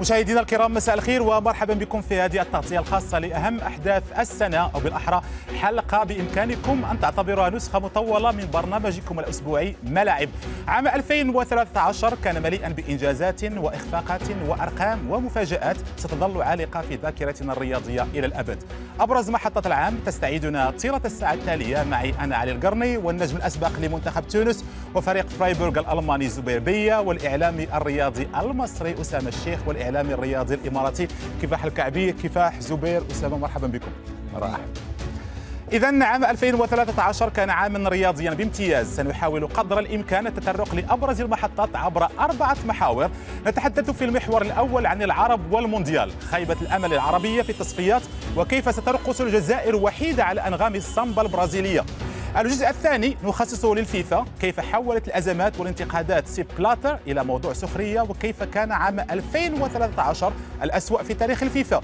مشاهدينا الكرام مساء الخير ومرحبا بكم في هذه التغطية الخاصة لأهم أحداث السنة أو بالأحرى. حلقة بإمكانكم أن تعتبروها نسخة مطولة من برنامجكم الأسبوعي ملاعب. عام 2013 كان مليئا بإنجازات وإخفاقات وأرقام ومفاجآت ستظل عالقة في ذاكرتنا الرياضية إلى الأبد. أبرز محطة العام تستعيدنا طيلة الساعة التالية معي أنا علي القرني والنجم الأسبق لمنتخب تونس وفريق فرايبورغ الألماني زبير بيا والإعلامي الرياضي المصري أسامة الشيخ والإعلامي الرياضي الإماراتي كفاح الكعبي كفاح زبير أسامة مرحبا بكم. مرحبا. إذا عام 2013 كان عاما رياضيا بامتياز سنحاول قدر الإمكان التطرق لأبرز المحطات عبر أربعة محاور. نتحدث في المحور الأول عن العرب والمونديال خيبة الأمل العربية في التصفيات وكيف سترقص الجزائر وحيدة على أنغام الصمبا البرازيلية. الجزء الثاني نخصصه للفيفا كيف حولت الأزمات والانتقادات سيب بلاتر إلى موضوع سخرية وكيف كان عام 2013 الأسوأ في تاريخ الفيفا.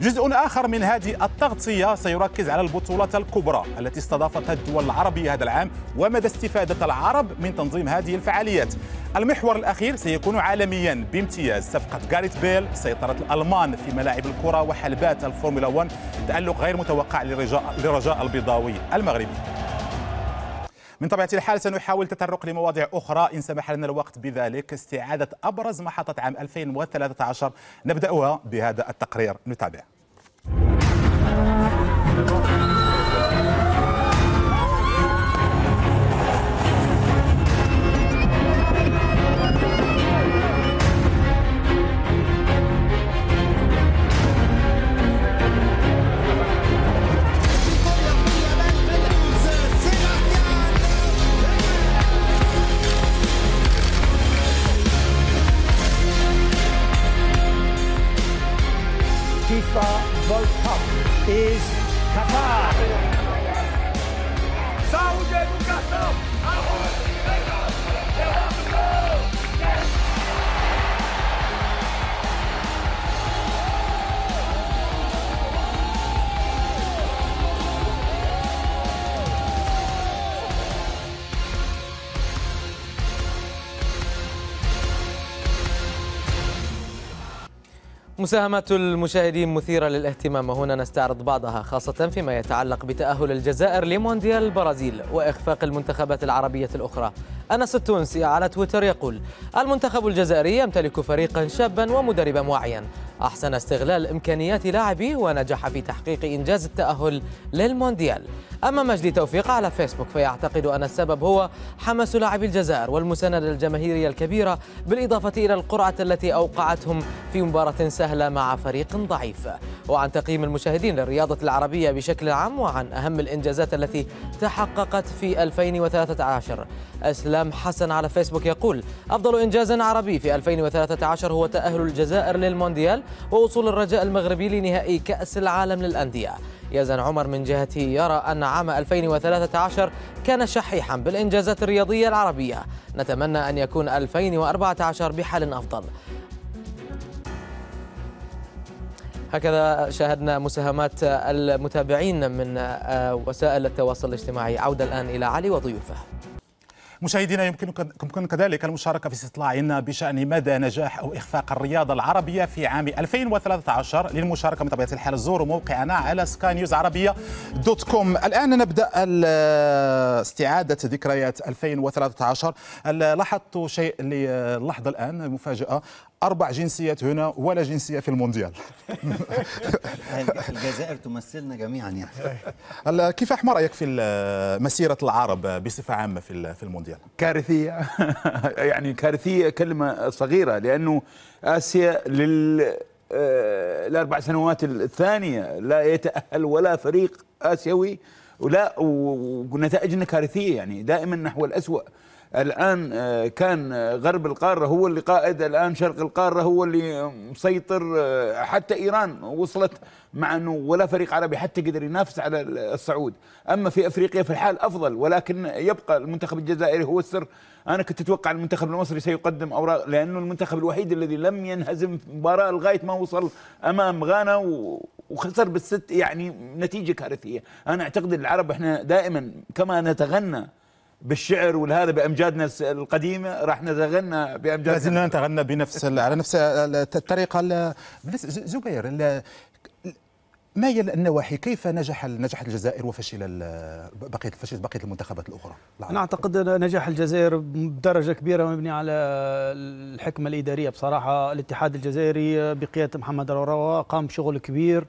جزء آخر من هذه التغطية سيركز على البطولات الكبرى التي استضافتها الدول العربية هذا العام ومدى استفادة العرب من تنظيم هذه الفعاليات. المحور الأخير سيكون عالميا بامتياز صفقة جاريت بيل سيطرة الألمان في ملاعب الكرة وحلبات الفورمولا 1 تألق غير متوقع لرجاء البيضاوي المغربي. من طبيعة الحال سنحاول التطرق لمواضيع أخرى. إن سمح لنا الوقت بذلك استعادة أبرز محطة عام 2013 نبدأها بهذا التقرير. نتابع. مساهمات المشاهدين مثيرة للاهتمام. وهنا نستعرض بعضها خاصة فيما يتعلق بتأهل الجزائر لمونديال البرازيل وإخفاق المنتخبات العربية الأخرى. أنس التونسي على تويتر يقول المنتخب الجزائري يمتلك فريقا شابا ومدربا واعيا. أحسن استغلال إمكانيات لاعبيه ونجح في تحقيق إنجاز التأهل للمونديال. أما مجدي توفيق على فيسبوك فيعتقد أن السبب هو حماس لاعبي الجزائر والمساندة الجماهيرية الكبيرة بالإضافة إلى القرعة التي أوقعتهم في مباراة سهلة مع فريق ضعيف. وعن تقييم المشاهدين للرياضة العربية بشكل عام وعن أهم الإنجازات التي تحققت في 2013 أسلام حسن على فيسبوك يقول أفضل إنجاز عربي في 2013 هو تأهل الجزائر للمونديال ووصول الرجاء المغربي لنهائي كأس العالم للأندية. يزن عمر من جهته يرى أن عام 2013 كان شحيحا بالإنجازات الرياضية العربية. نتمنى أن يكون 2014 بحال أفضل. هكذا شاهدنا مساهمات المتابعين من وسائل التواصل الاجتماعي عودة الآن إلى علي وضيوفه. مشاهدينا يمكنكم كذلك المشاركة في استطلاعنا بشأن مدى نجاح أو إخفاق الرياضة العربية في عام 2013 للمشاركة من طبيعة الحال زوروا موقعنا على سكاي نيوز عربية دوت كوم الآن نبدأ استعادة ذكريات 2013 لاحظت شيء للحظة الآن مفاجأة. أربع جنسيات هنا ولا جنسية في المونديال. الجزائر تمثلنا جميعا يعني. كيف ما رأيك في مسيرة العرب بصفة عامة في المونديال؟ كارثية. يعني كارثية كلمة صغيرة لأنه آسيا لل الأربع سنوات الثانية لا يتأهل ولا فريق آسيوي ولا ونتائجنا كارثية يعني دائما نحو الأسوأ. الآن كان غرب القارة هو اللي قائد الآن شرق القارة هو اللي مسيطر حتى إيران وصلت مع أنه ولا فريق عربي حتى قدر ينافس على الصعود. أما في أفريقيا في الحال أفضل ولكن يبقى المنتخب الجزائري هو السر. أنا كنت أتوقع المنتخب المصري سيقدم أوراق لأنه المنتخب الوحيد الذي لم ينهزم في مباراة لغاية ما وصل أمام غانا وخسر بالست يعني نتيجة كارثية. أنا أعتقد العرب إحنا دائما كما نتغنى بالشعر والهذا بأمجادنا الس- القديمة راح نتغنى لا بأمجادنا. زلنا نتغنى بنفس على نفس ال- الطريقة زبير ما هي النواحي؟ كيف نجح نجحت الجزائر وفشل ال- بقية فشلت بقية المنتخبات الأخرى؟ أنا أعتقد أن نجاح الجزائر بدرجة كبيرة مبني على الحكمة الإدارية. بصراحة الاتحاد الجزائري بقيادة محمد الروراوه قام بشغل كبير.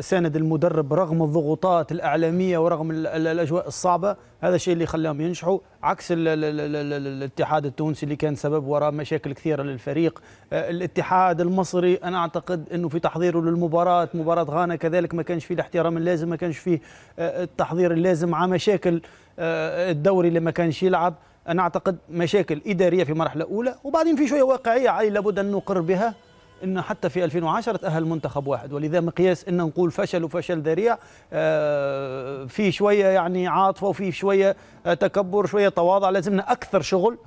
ساند المدرب رغم الضغوطات الإعلامية ورغم ال- ال- الأجواء الصعبة هذا الشيء اللي خلاهم ينجحوا عكس ال ال ال ال ال الاتحاد التونسي اللي كان سبب وراء مشاكل كثيرة للفريق. آه، الاتحاد المصري أنا أعتقد إنه في تحضيره للمباراة مباراة غانا كذلك ما كانش فيه الاحترام اللازم ما كانش فيه آه، التحضير اللازم مع مشاكل آه، الدوري اللي ما كانش يلعب. أنا أعتقد مشاكل إدارية في مرحله اولى وبعدين في شوية واقعية علي لابد أن نقر بها. ان حتى في 2010 تاهل منتخب واحد. ولذا مقياس إن نقول فشل وفشل ذريع آه، في شوية يعني عاطفة وفي شوية آه، تكبر شوية تواضع. لازمنا أكثر شغل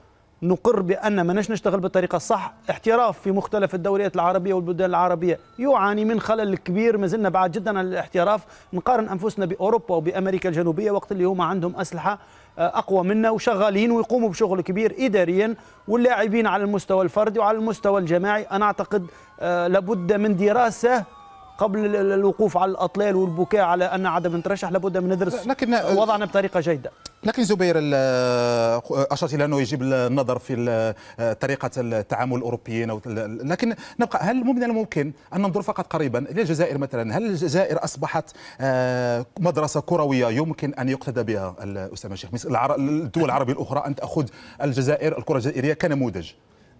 نقر بأن ما نش نشتغل بالطريقة الصح. احتراف في مختلف الدوريات العربية والبلدان العربية يعاني من خلل كبير. ما زلنا بعاد جدا عن الاحتراف. نقارن أنفسنا بأوروبا وبأمريكا الجنوبية وقت اللي هما عندهم أسلحة أقوى منا وشغالين ويقوموا بشغل كبير اداريا واللاعبين على المستوى الفردي وعلى المستوى الجماعي. أنا أعتقد آه، لابد من دراسة قبل ال- ال- الوقوف على الأطلال والبكاء على أن عدم نترشح لابد من ندرس لكن- وضعنا بطريقة جيدة. لكن زبير ال- أشرت إلى أنه يجب النظر في ال- طريقة التعامل الأوروبيين أو لكن نبقى هل من الممكن أن ننظر فقط قريبا إلى الجزائر مثلا؟ هل الجزائر أصبحت آه، مدرسة كروية يمكن أن يقتدى بها؟ اسامه الشيخ الدول العربية الأخرى أن تأخذ الجزائر الكرة الجزائرية كنموذج.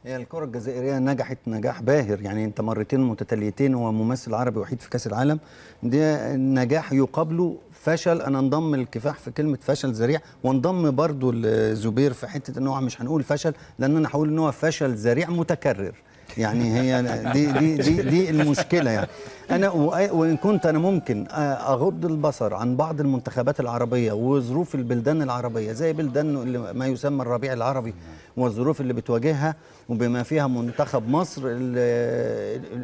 هي الكرة الجزائرية نجحت نجاح باهر. يعني انت مرتين متتاليتين هو ممثل عربي وحيد في كأس العالم. ده نجاح يقابله فشل. أنا انضم الكفاح في كلمة فشل ذريع وانضم برضو لزبير في حتة إن هو مش هنقول فشل لأن أنا هقول إن هو فشل ذريع متكرر. يعني هي دي دي دي, دي المشكلة يعني. أنا وإن كنت أنا ممكن أغض البصر عن بعض المنتخبات العربية وظروف البلدان العربية زي بلدان ما يسمى الربيع العربي. والظروف اللي بتواجهها وبما فيها منتخب مصر ال-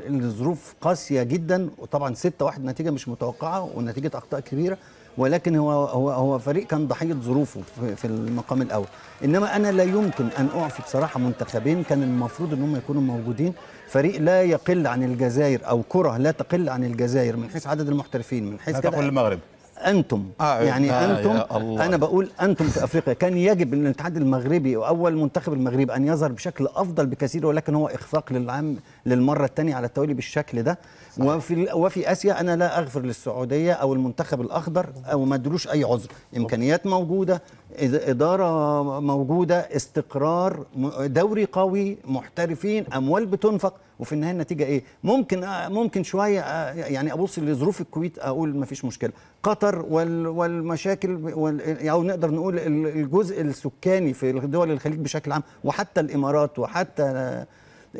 ال- الظروف قاسية جدا. وطبعا 6 واحد نتيجة مش متوقعة ونتيجة أخطاء كبيرة. ولكن هو هو هو فريق كان ضحية ظروفه في- المقام الأول. إنما أنا لا يمكن أن أعفي بصراحة منتخبين كان المفروض ان هم يكونوا موجودين. فريق لا يقل عن الجزائر أو كرة لا تقل عن الجزائر من حيث عدد المحترفين من حيث لا تقول المغرب أنتم. آه، آه يعني آه، أنتم. أنا بقول أنتم في أفريقيا. كان يجب ان الاتحاد المغربي وأول منتخب المغرب أن يظهر بشكل أفضل بكثير ولكن هو إخفاق للعام للمرة الثانية على التوالي بالشكل ده. وفي وفي آسيا أنا لا أغفر للسعودية أو المنتخب الأخضر أو ما أدلوش أي عذر. إمكانيات موجودة إدارة موجودة استقرار دوري قوي محترفين أموال بتنفق. وفي النهاية النتيجة إيه؟ ممكن ممكن شوية يعني أبص لظروف الكويت أقول ما فيش مشكلة. قطر وال والمشاكل وال أو نقدر نقول ال- الجزء السكاني في دول الخليج بشكل عام وحتى الإمارات وحتى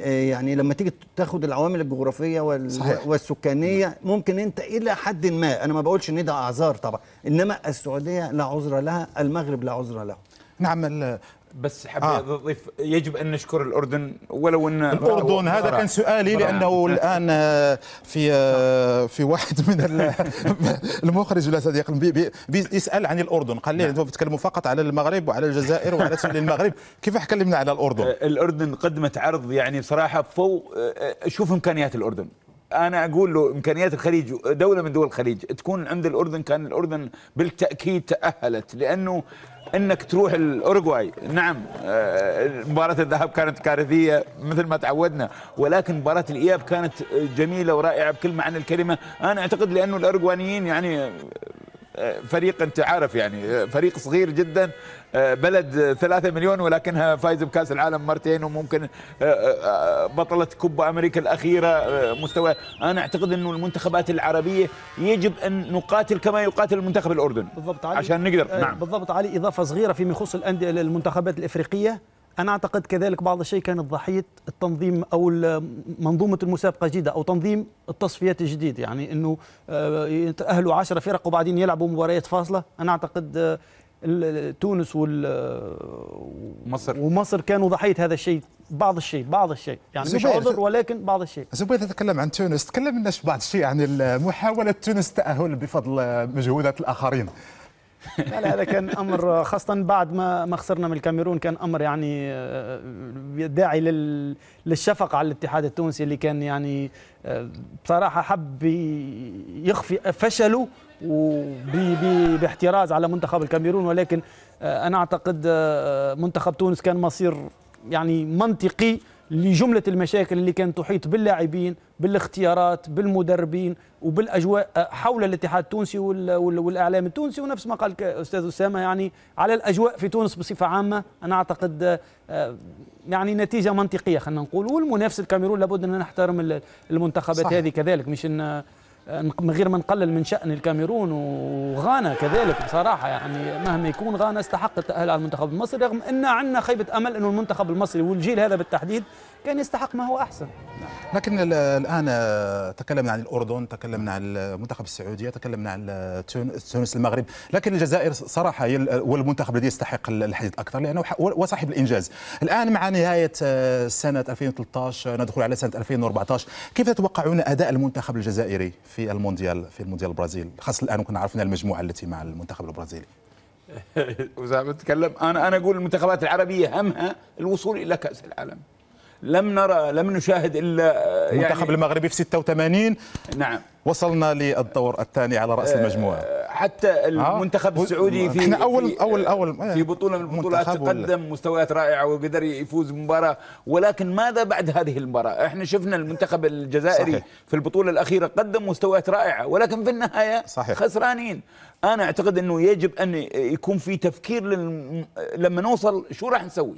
يعني لما تيجي تاخد العوامل الجغرافية وال صحيح. والسكانية ممكن انت إلى حد ما أنا ما بقولش إن ده أعذار طبعا إنما السعودية لا عذر لها المغرب لا عذر له نعم ال- بس حاب آه. أضيف يجب أن نشكر الأردن ولو أن الأردن هذا كان سؤالي لأنه الآن آه، في آه، في واحد من ال- المخرج ولا صديق بي- بي- بيسال عن الأردن. قال لي أنتم بتتكلموا فقط على المغرب وعلى الجزائر وعلى المغرب كيف حكلمنا على الأردن؟ الأردن قدمت عرض يعني صراحة فوق شوف إمكانيات الأردن. أنا أقول له إمكانيات الخليج دولة من دول الخليج تكون عند الأردن كان الأردن بالتأكيد تأهلت لأنه إنك تروح الأوروغواي. نعم آه، مباراة الذهاب كانت كارثية مثل ما تعودنا ولكن مباراة الإياب كانت جميلة ورائعة بكل معنى الكلمة. أنا أعتقد لأنه الأوروغوانيين يعني فريق انت عارف يعني فريق صغير جدا بلد ثلاثة مليون ولكنها فايزة بكأس العالم مرتين وممكن بطلة كوبا أمريكا الأخيرة مستوى. أنا أعتقد أنه المنتخبات العربية يجب أن نقاتل كما يقاتل المنتخب الأردن بالضبط علي. عشان نقدر. آه، نعم. بالضبط علي. إضافة صغيرة فيما يخص الأندية المنتخبات الإفريقية. أنا أعتقد كذلك بعض الشيء كانت ضحيه التنظيم أو ال- منظومة المسابقة الجديده أو تنظيم التصفيات الجديد. يعني إنه آه، يتاهلوا 10 فرق وبعدين يلعبوا مباريات فاصلة. أنا أعتقد آه، تونس وال مصر. ومصر كانوا ضحية هذا الشيء. بعض الشيء بعض الشيء. يعني مش عذر ولكن بعض الشيء. زبير تتكلم عن تونس. تكلم لنا بعض الشيء عن محاولة تونس التأهل بفضل مجهودات الآخرين. لا لا هذا كان أمر خاصة بعد ما ما خسرنا من الكاميرون كان أمر يعني آه، داعي لل- للشفقة على الاتحاد التونسي اللي كان يعني آه، بصراحة حب يخفي فشله باحتراز على منتخب الكاميرون. ولكن آه، أنا أعتقد منتخب تونس كان مصير يعني منطقي لجملة المشاكل اللي كانت تحيط باللاعبين بالاختيارات بالمدربين وبالأجواء آه، حول الاتحاد التونسي وال- وال- والإعلام التونسي ونفس ما قال أستاذ أسامة يعني على الأجواء في تونس بصفة عامة أنا أعتقد آه، يعني نتيجة منطقية خلينا نقول والمنافس الكاميرون لابد أن نحترم ال- المنتخبات صحيح. هذه كذلك مش أن من غير ما نقلل من شأن الكاميرون وغانا كذلك بصراحة يعني مهما يكون غانا استحق التأهل على المنتخب المصري رغم أن عندنا خيبة أمل أنه المنتخب المصري والجيل هذا بالتحديد كان يستحق ما هو أحسن. لكن ال- الآن آه، تكلمنا عن الأردن تكلمنا عن المنتخب السعوديه تكلمنا عن تون- تونس المغرب. لكن الجزائر صراحة هي المنتخب الذي يستحق ال- الحديث أكثر لأنه ح- هو صاحب الإنجاز. الآن مع نهاية آه، سنه 2013 ندخل على سنة 2014 كيف تتوقعون أداء المنتخب الجزائري في المونديال في المونديال البرازيل؟ خاصة الآن كنا عرفنا المجموعة التي مع المنتخب البرازيلي. أسامة تتكلم أنا أنا أقول المنتخبات العربية همها الوصول إلى كأس العالم. لم نرى لم نشاهد إلا آه، المنتخب المغربي في 86 نعم وصلنا للدور الثاني على رأس المجموعة آه، حتى المنتخب آه. السعودي في إحنا أول- في- أول- أول- في بطولة من البطولات قدم مستويات رائعة وقدر يفوز بمباراة ولكن ماذا بعد هذه المباراة؟ إحنا شفنا المنتخب الجزائري صحيح. في البطولة الأخيرة قدم مستويات رائعة ولكن في النهاية صحيح. خسرانين أنا أعتقد إنه يجب أن يكون في تفكير للم... لما نوصل شو راح نسوي؟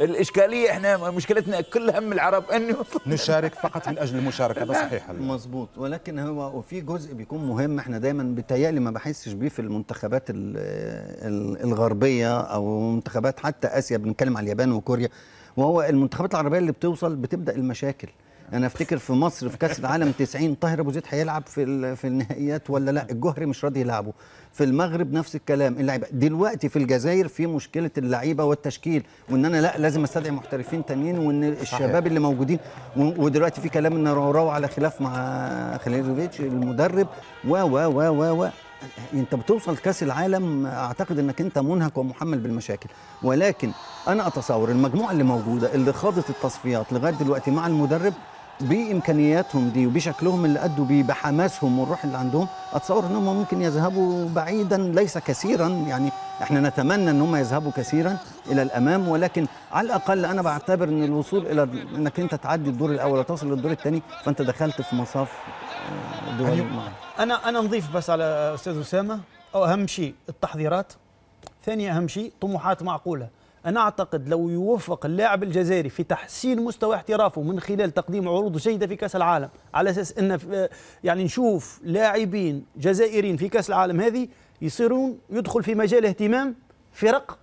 الإشكالية إحنا مشكلتنا كل هم العرب إنه نشارك فقط من أجل المشاركة هذا صحيح مظبوط. ولكن هو وفي جزء بيكون مهم إحنا دايما بيتهيألي ما بحسش بيه في المنتخبات ال- ال- الغربية أو منتخبات حتى آسيا بنتكلم على اليابان وكوريا. وهو المنتخبات العربية اللي بتوصل بتبدأ المشاكل. أنا أفتكر في مصر في كأس العالم 90 طاهر أبو زيد هيلعب في في النهائيات ولا لأ؟ الجهري مش راضي يلعبه. في المغرب نفس الكلام. اللعيبة دلوقتي في الجزائر في مشكلة اللعيبة والتشكيل وإن أنا لأ لازم أستدعي محترفين تانيين وإن الشباب اللي موجودين ودلوقتي في كلام إن راو على خلاف مع خليلوفيتش المدرب. و و و و و. أنت بتوصل كأس العالم أعتقد إنك أنت منهك ومحمل بالمشاكل. ولكن أنا أتصور المجموعة اللي موجودة اللي خاضت التصفيات لغاية دلوقتي مع المدرب بإمكانياتهم دي وبشكلهم اللي أدوا بيه بحماسهم والروح اللي عندهم. أتصور انهم ممكن يذهبوا بعيدا ليس كثيرا يعني إحنا نتمنى إن هم يذهبوا كثيرا إلى الأمام ولكن على الأقل أنا بعتبر إن الوصول إلى إنك أنت تعدي الدور الأول وتصل للدور الثاني فأنت دخلت في مصاف آه، دول المعارضة. أنا أنا نضيف بس على أستاذ أسامة. أو أهم شيء التحضيرات. ثاني أهم شيء طموحات معقولة. أنا أعتقد لو يوفق اللاعب الجزائري في تحسين مستوى احترافه من خلال تقديم عروض جيدة في كأس العالم على أساس إن في- يعني نشوف لاعبين جزائريين في كأس العالم هذه يصيرون يدخل في مجال اهتمام فرق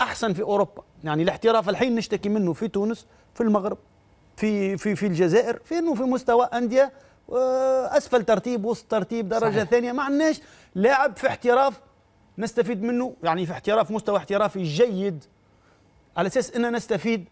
أحسن في أوروبا يعني الاحتراف الحين نشتكي منه في تونس في المغرب في في في الجزائر في إنه في مستوى أندية آه، أسفل ترتيب وسط ترتيب درجة صحيح. ثانية ما عندناش لاعب في احتراف نستفيد منه يعني في احتراف مستوى احترافي جيد على أساس ان نستفيد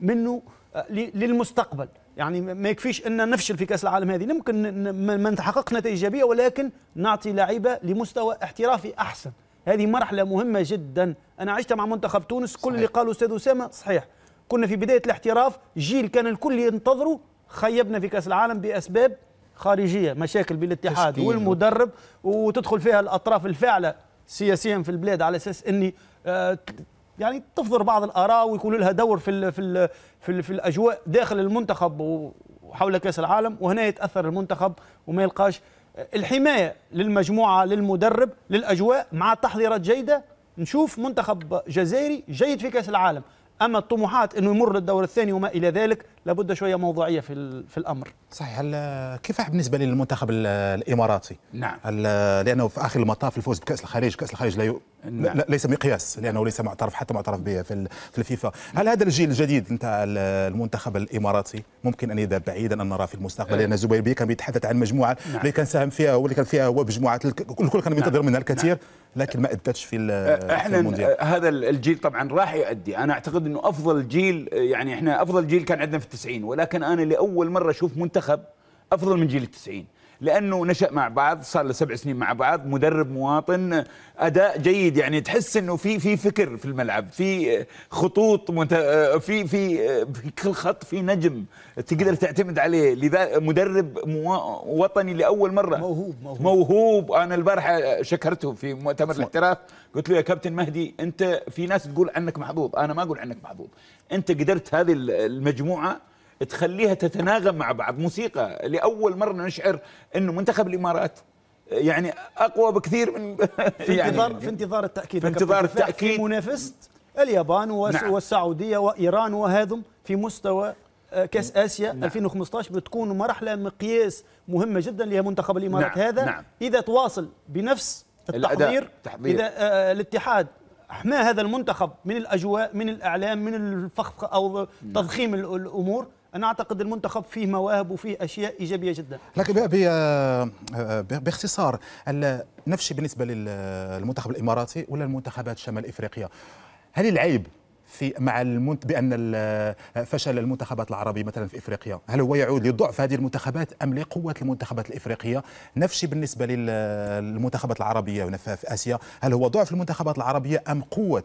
منه آه، للمستقبل. يعني ما يكفيش إن نفشل في كأس العالم هذه. ممكن ما نحقق نتائج إيجابية ولكن نعطي لعيبة لمستوى احترافي أحسن. هذه مرحلة مهمة جدا. أنا عشت مع منتخب تونس كل اللي قاله أستاذ أسامة صحيح. كنا في بداية الاحتراف جيل كان الكل ينتظره خيبنا في كأس العالم بأسباب خارجية مشاكل بالاتحاد. والمدرب وتدخل فيها الأطراف الفاعلة. سياسيا في البلاد على أساس إني آه، يعني تفضل بعض الآراء ويكون لها دور في ال في ال في, ال في الأجواء داخل المنتخب وحول كأس العالم وهنا يتأثر المنتخب وما يلقاش الحماية للمجموعة للمدرب للأجواء مع تحضيرات جيدة. نشوف منتخب جزائري جيد في كأس العالم. أما الطموحات إنه يمر للدور الثاني وما إلى ذلك لابد شوية موضوعية في في الأمر. صحيح هل كيف بالنسبة للمنتخب ال- الإماراتي؟ نعم. هل- لأنه في آخر المطاف الفوز بكأس الخليج، كأس الخليج لا, ي... نعم. ليس مقياس لأنه ليس معترف حتى معترف به في في الفيفا، هل هذا الجيل الجديد نتاع ال- المنتخب الإماراتي ممكن أن يذهب بعيدا أن نرى في المستقبل لأن الزبير بيه كان بيتحدث عن مجموعة نعم. اللي كان ساهم فيها واللي كان فيها هو مجموعات الك- الكل كان ينتظر منها الكثير لكن ما أدتش في, ال- في المونديال هذا الجيل طبعا راح يؤدي أنا أعتقد إنه أفضل جيل يعني إحنا أفضل جيل كان عندنا في التسعين ولكن أنا لأول مرة أشوف منتخب أفضل من جيل التسعين لأنه نشأ مع بعض صار له سبع سنين مع بعض مدرب مواطن أداء جيد يعني تحس إنه في في فكر في الملعب في خطوط مت... في في في كل خط في نجم تقدر تعتمد عليه لذا مدرب موا... وطني لأول مرة موهوب- موهوب. موهوب أنا البارحة شكرته في مؤتمر الاحتراف قلت له يا كابتن مهدي أنت في ناس تقول عنك محظوظ أنا ما أقول عنك محظوظ أنت قدرت هذه المجموعة تخليها تتناغم مع بعض موسيقى لأول مرة نشعر إنه منتخب الإمارات يعني أقوى بكثير من في انتظار في انتظار التأكيد في انتظار التأكيد. في منافسه اليابان نعم. والسعودية وإيران وهذم في مستوى آه، كأس آسيا 2015 بتكون مرحلة مقياس مهمة جدا لمنتخب الإمارات نعم، هذا نعم. إذا تواصل بنفس التحضير التحضير. إذا آه، الاتحاد حمى هذا المنتخب من الأجواء من الإعلام من الفخ أو تضخيم ال- الأمور أنا أعتقد المنتخب فيه مواهب وفيه أشياء إيجابية جدا. لكن باختصار نفس الشيء بالنسبة للمنتخب الإماراتي ولا المنتخبات شمال إفريقيا؟ هل العيب في مع المنت بأن فشل المنتخبات العربية مثلا في إفريقيا؟ هل هو يعود لضعف هذه المنتخبات أم لقوة المنتخبات الإفريقية؟ نفس الشيء بالنسبة لل- للمنتخبات العربية في آسيا. هل هو ضعف المنتخبات العربية أم قوة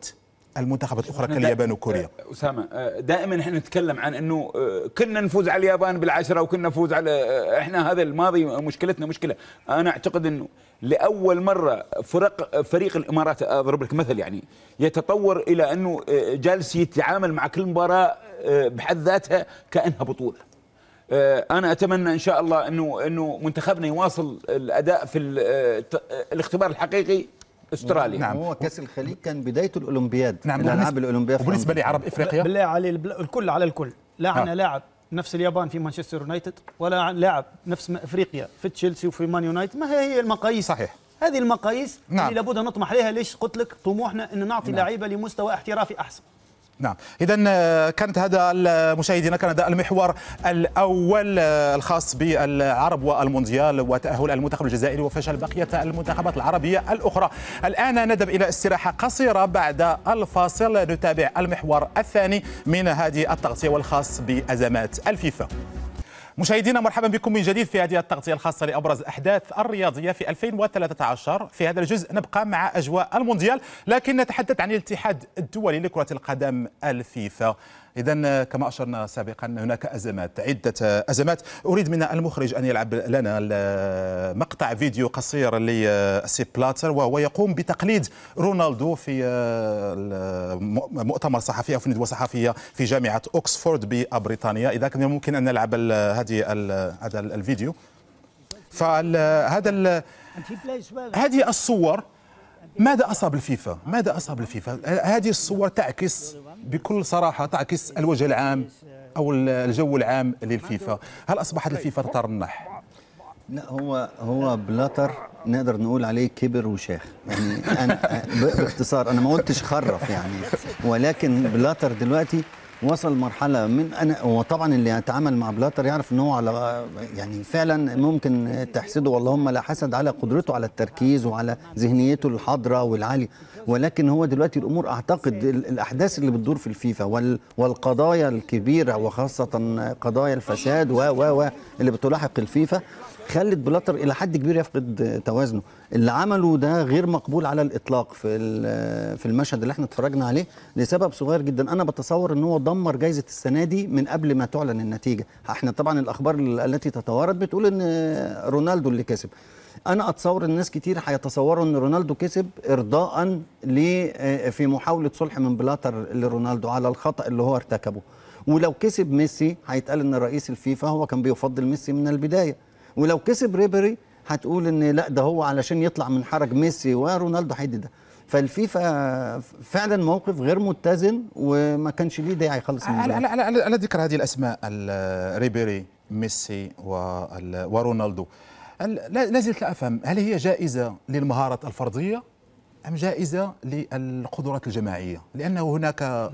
المنتخبات الأخرى كاليابان وكوريا. آه، أسامة آه، دائما إحنا نتكلم عن إنه آه، كنا نفوز على اليابان بالعشرة وكنا نفوز على إحنا هذا الماضي مشكلتنا مشكلة. أنا أعتقد إنه لأول مرة فرق فريق الإمارات أضرب لك مثل يعني يتطور إلى إنه جالس يتعامل مع كل مباراة بحد ذاتها كأنها بطولة. أنا أتمنى إن شاء الله إنه إنه منتخبنا يواصل الأداء في الاختبار الحقيقي. أستراليا نعم. هو كأس الخليج كان بدايته الأولمبياد نعم الالعاب الاولمبيه وبالنسبة. لعرب إفريقيا بالله عليه البل- الكل على الكل لا عندنا آه. لاعب نفس اليابان في مانشستر يونايتد ولا لاعب نفس إفريقيا في تشيلسي وفي مان يونايتد ما هي هي المقاييس صحيح. هذه المقاييس نعم. اللي لابد نطمح عليها ليش قلت لك طموحنا إن نعطي لعيبة لمستوى احترافي أحسن نعم. اذا كانت هذا مشاهدينا كان هذا المحور الأول آه، الخاص بالعرب والمونديال وتأهل المنتخب الجزائري وفشل بقية المنتخبات العربية الأخرى. الآن نذهب إلى استراحة قصيرة بعد الفاصل. نتابع المحور الثاني من هذه التغطية والخاص بأزمات الفيفا. مشاهدينا مرحبا بكم من جديد في هذه التغطية الخاصة لأبرز الأحداث الرياضية في 2013 في هذا الجزء نبقى مع أجواء المونديال لكن نتحدث عن الاتحاد الدولي لكرة القدم الفيفا. إذا كما أشرنا سابقا هناك أزمات عدة أزمات. أريد من المخرج أن يلعب لنا مقطع فيديو قصير لسيب بلاتر وهو يقوم بتقليد رونالدو في مؤتمر صحفي أو في ندوة صحفية في جامعة أوكسفورد ببريطانيا. إذا كان ممكن أن نلعب هذه هذا ال- الفيديو. فهذا هذه الصور ماذا أصاب الفيفا؟ ماذا أصاب الفيفا؟ هذه الصور تعكس بكل صراحة تعكس الوجه العام أو الجو العام للفيفا، هل أصبحت الفيفا تترنح؟ لا هو هو بلاتر نقدر نقول عليه كبر وشاخ يعني أنا باختصار أنا ما قلتش خرف يعني ولكن بلاتر دلوقتي وصل مرحلة من أنا هو طبعا اللي يتعامل مع بلاتر يعرف إن هو على يعني فعلا ممكن تحسده واللهم لا حسد على قدرته على التركيز وعلى ذهنيته الحاضرة والعالية. ولكن هو دلوقتي الأمور أعتقد ال- الأحداث اللي بتدور في الفيفا وال- والقضايا الكبيرة وخاصة قضايا الفساد و و و اللي بتلاحق الفيفا خلت بلاتر إلى حد كبير يفقد توازنه. اللي عمله ده غير مقبول على الإطلاق في في المشهد اللي إحنا اتفرجنا عليه لسبب صغير جدا. أنا بتصور إن هو دمر جائزه السنة دي من قبل ما تعلن النتيجة. إحنا طبعا الأخبار التي تتوارد بتقول إن رونالدو اللي كسب. أنا أتصور إن ناس كتير هيتصوروا إن رونالدو كسب ارضاء في محاولة صلح من بلاتر لرونالدو على الخطأ اللي هو ارتكبه. ولو كسب ميسي هيتقال إن رئيس الفيفا هو كان بيفضل ميسي من البداية. ولو كسب ريبري هتقول إن لا ده هو علشان يطلع من حرج ميسي ورونالدو هيدي ده. فالفيفا فعلا موقف غير متزن وما كانش ليه داعي خالص من على, البداية. على, على, على ذكر هذه الأسماء ال- ريبيري ميسي ورونالدو. ال- لا زلت أفهم هل هي جائزة للمهارات الفرديه جائزة للقدرات الجماعية؟ لأنه هناك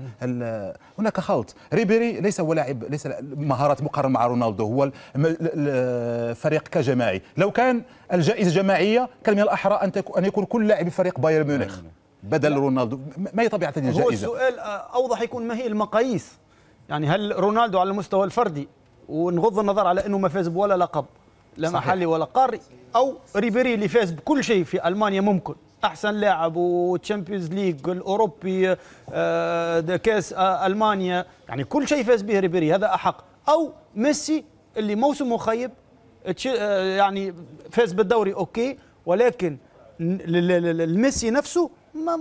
هناك خلط. ريبيري ليس هو لاعب ليس مهارات مقارن مع رونالدو هو الم- ال- ال- فريق كجماعي. لو كان الجائزة جماعية كان من الأحرى أن أن يكون كل لاعب فريق بايرن ميونخ بدل رونالدو. ما هي طبيعة هذه هو الجائزة؟ السؤال آه، أوضح يكون ما هي المقاييس. يعني هل رونالدو على المستوى الفردي ونغض النظر على إنه ما فاز بولا لقب لا. محلي ولا قاري أو ريبيري اللي فاز بكل شيء في ألمانيا ممكن؟ أحسن لاعب و Champions League الأوروبي آه، كاس آه، ألمانيا. يعني كل شيء فاز به ريبيري هذا أحق. أو ميسي اللي موسمه خيب آه، يعني فاز بالدوري okay. ولكن الميسي نفسه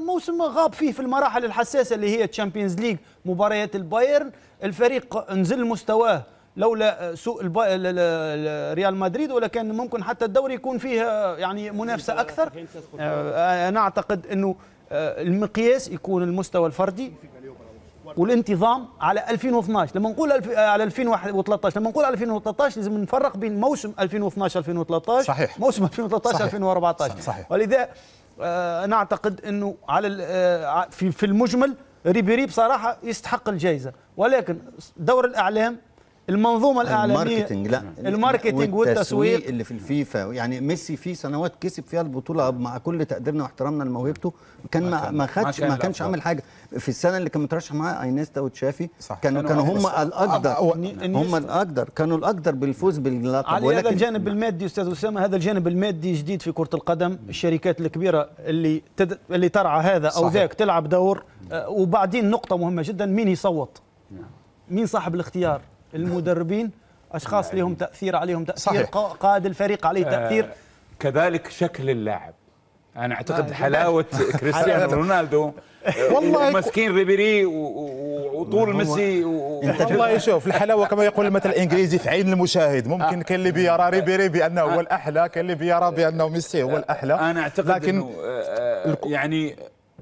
موسم غاب فيه في المراحل الحساسة اللي هي Champions League مباريات البايرن. الفريق نزل مستواه لولا سوء ريال مدريد ولا كان ممكن حتى الدوري يكون فيه آه، يعني منافسة أكثر آه، أنا أعتقد إنه آه، المقياس يكون المستوى الفردي والانتظام على 2012 لما نقول الف... على 2013 لما نقول على 2013 لازم نفرق بين موسم 2012 2013 صحيح. موسم 2013 صحيح. 2014 صحيح. ولذا آه، أنا أعتقد إنه على آه، في المجمل ريبيري بصراحة يستحق الجائزة ولكن دور الإعلام المنظومة الاعلاميه ال marketing لا. ال marketing والتسويق. اللي في الفيفا. يعني ميسي في سنوات كسب فيها البطولة مع كل تقديرنا واحترامنا لموهبته. كان ما, ما خدش ما كانش. عامل حاجة. في السنة اللي كان مترشح معاه أينيستا وتشافي. كانوا كانوا هم. الاقدر هم الاقدر كانوا الاقدر بالفوز باللقب. على هذا الجانب المادي أستاذ أسامة هذا الجانب المادي جديد في كرة القدم. الشركات الكبيرة اللي تد... اللي ترعى هذا أو. ذاك تلعب دور. وبعدين نقطة مهمة جدا مين يصوت؟ مين صاحب الاختيار؟ المدربين أشخاص لهم تأثير عليهم تأثير صحيح. قا- قائد الفريق عليه تأثير. آه، كذلك شكل اللاعب. أنا أعتقد حلاوة كريستيانو رونالدو والله مسكين ريبيري وطول ميسي والله شوف الحلاوة كما يقول المثل الإنجليزي في عين المشاهد. ممكن كان اللي بيرى ريبيري بأنه هو الأحلى كان اللي بيرى بأنه ميسي هو الأحلى. أنا أعتقد لكن إنه آه، آه، يعني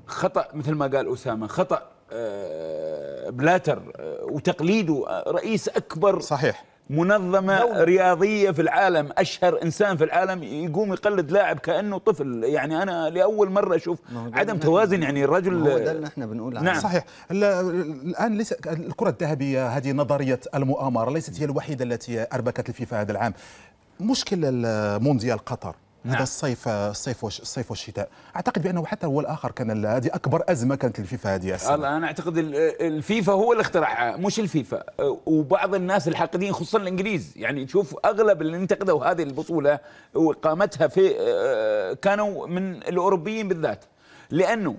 خطأ مثل ما قال أسامة خطأ آه، بلاتر آه، وتقليده آه، رئيس أكبر صحيح. منظمة دولة. رياضية في العالم أشهر إنسان في العالم يقوم يقلد لاعب كأنه طفل. يعني أنا لأول مرة أشوف عدم توازن يعني الرجل هو ده اللي إحنا بنقول عنه. نعم. صحيح. ال- الآن ليس الكرة الذهبية هذه نظرية المؤامرة ليست هي الوحيدة التي أربكت الفيفا هذا العام. مشكل المونديال قطر. هذا نعم. الصيف الصيف والش- الصيف والشتاء. أعتقد بأنه حتى هو الآخر كان هذه أكبر أزمة كانت للفيفا هذه السنة الله أنا أعتقد ال- الفيفا هو اللي اخترعها مش الفيفا. وبعض الناس الحاقدين خصوصا الإنجليز يعني تشوف أغلب اللي انتقدوا هذه البطولة وقامتها في آه، كانوا من الأوروبيين بالذات. لأنه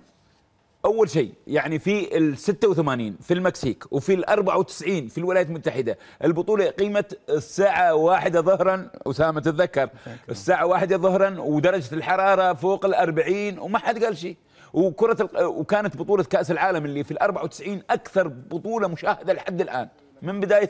أول شيء يعني في ال 86 في المكسيك وفي ال 94 في الولايات المتحدة. البطولة قيمة الساعة واحدة ظهرا أسامة تتذكر. الساعة واحدة ظهرا ودرجة الحرارة فوق ال 40 وما حد قال شيء. وكرة ال- وكانت بطولة كأس العالم اللي في ال 94 أكثر بطولة مشاهدة لحد الآن. من بداية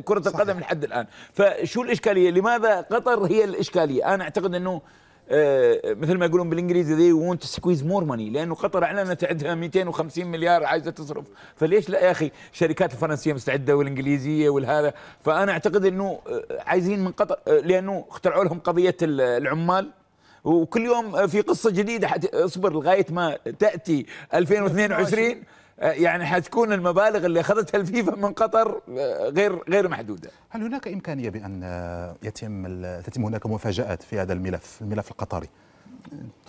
كرة القدم لحد الآن. فشو الإشكالية؟ لماذا قطر هي الإشكالية؟ أنا أعتقد إنه مثل ما يقولون بالإنجليزي they want squeeze more money لأنه قطر أعلنت عندها 250 مليار عايزة تصرف. فليش لا يا أخي؟ الشركات الفرنسية مستعدة والإنجليزية والهذا. فأنا أعتقد إنه آه، عايزين من قطر آه، لأنه اخترعوا لهم قضية ال- العمال. وكل يوم آه، في قصة جديدة اصبر لغاية ما تأتي 2022 آه، يعني حتكون المبالغ اللي أخذتها الفيفا من قطر آه، غير غير محدودة. هل هناك إمكانية بأن آه، يتم تتم هناك مفاجآت في هذا الملف الملف القطري؟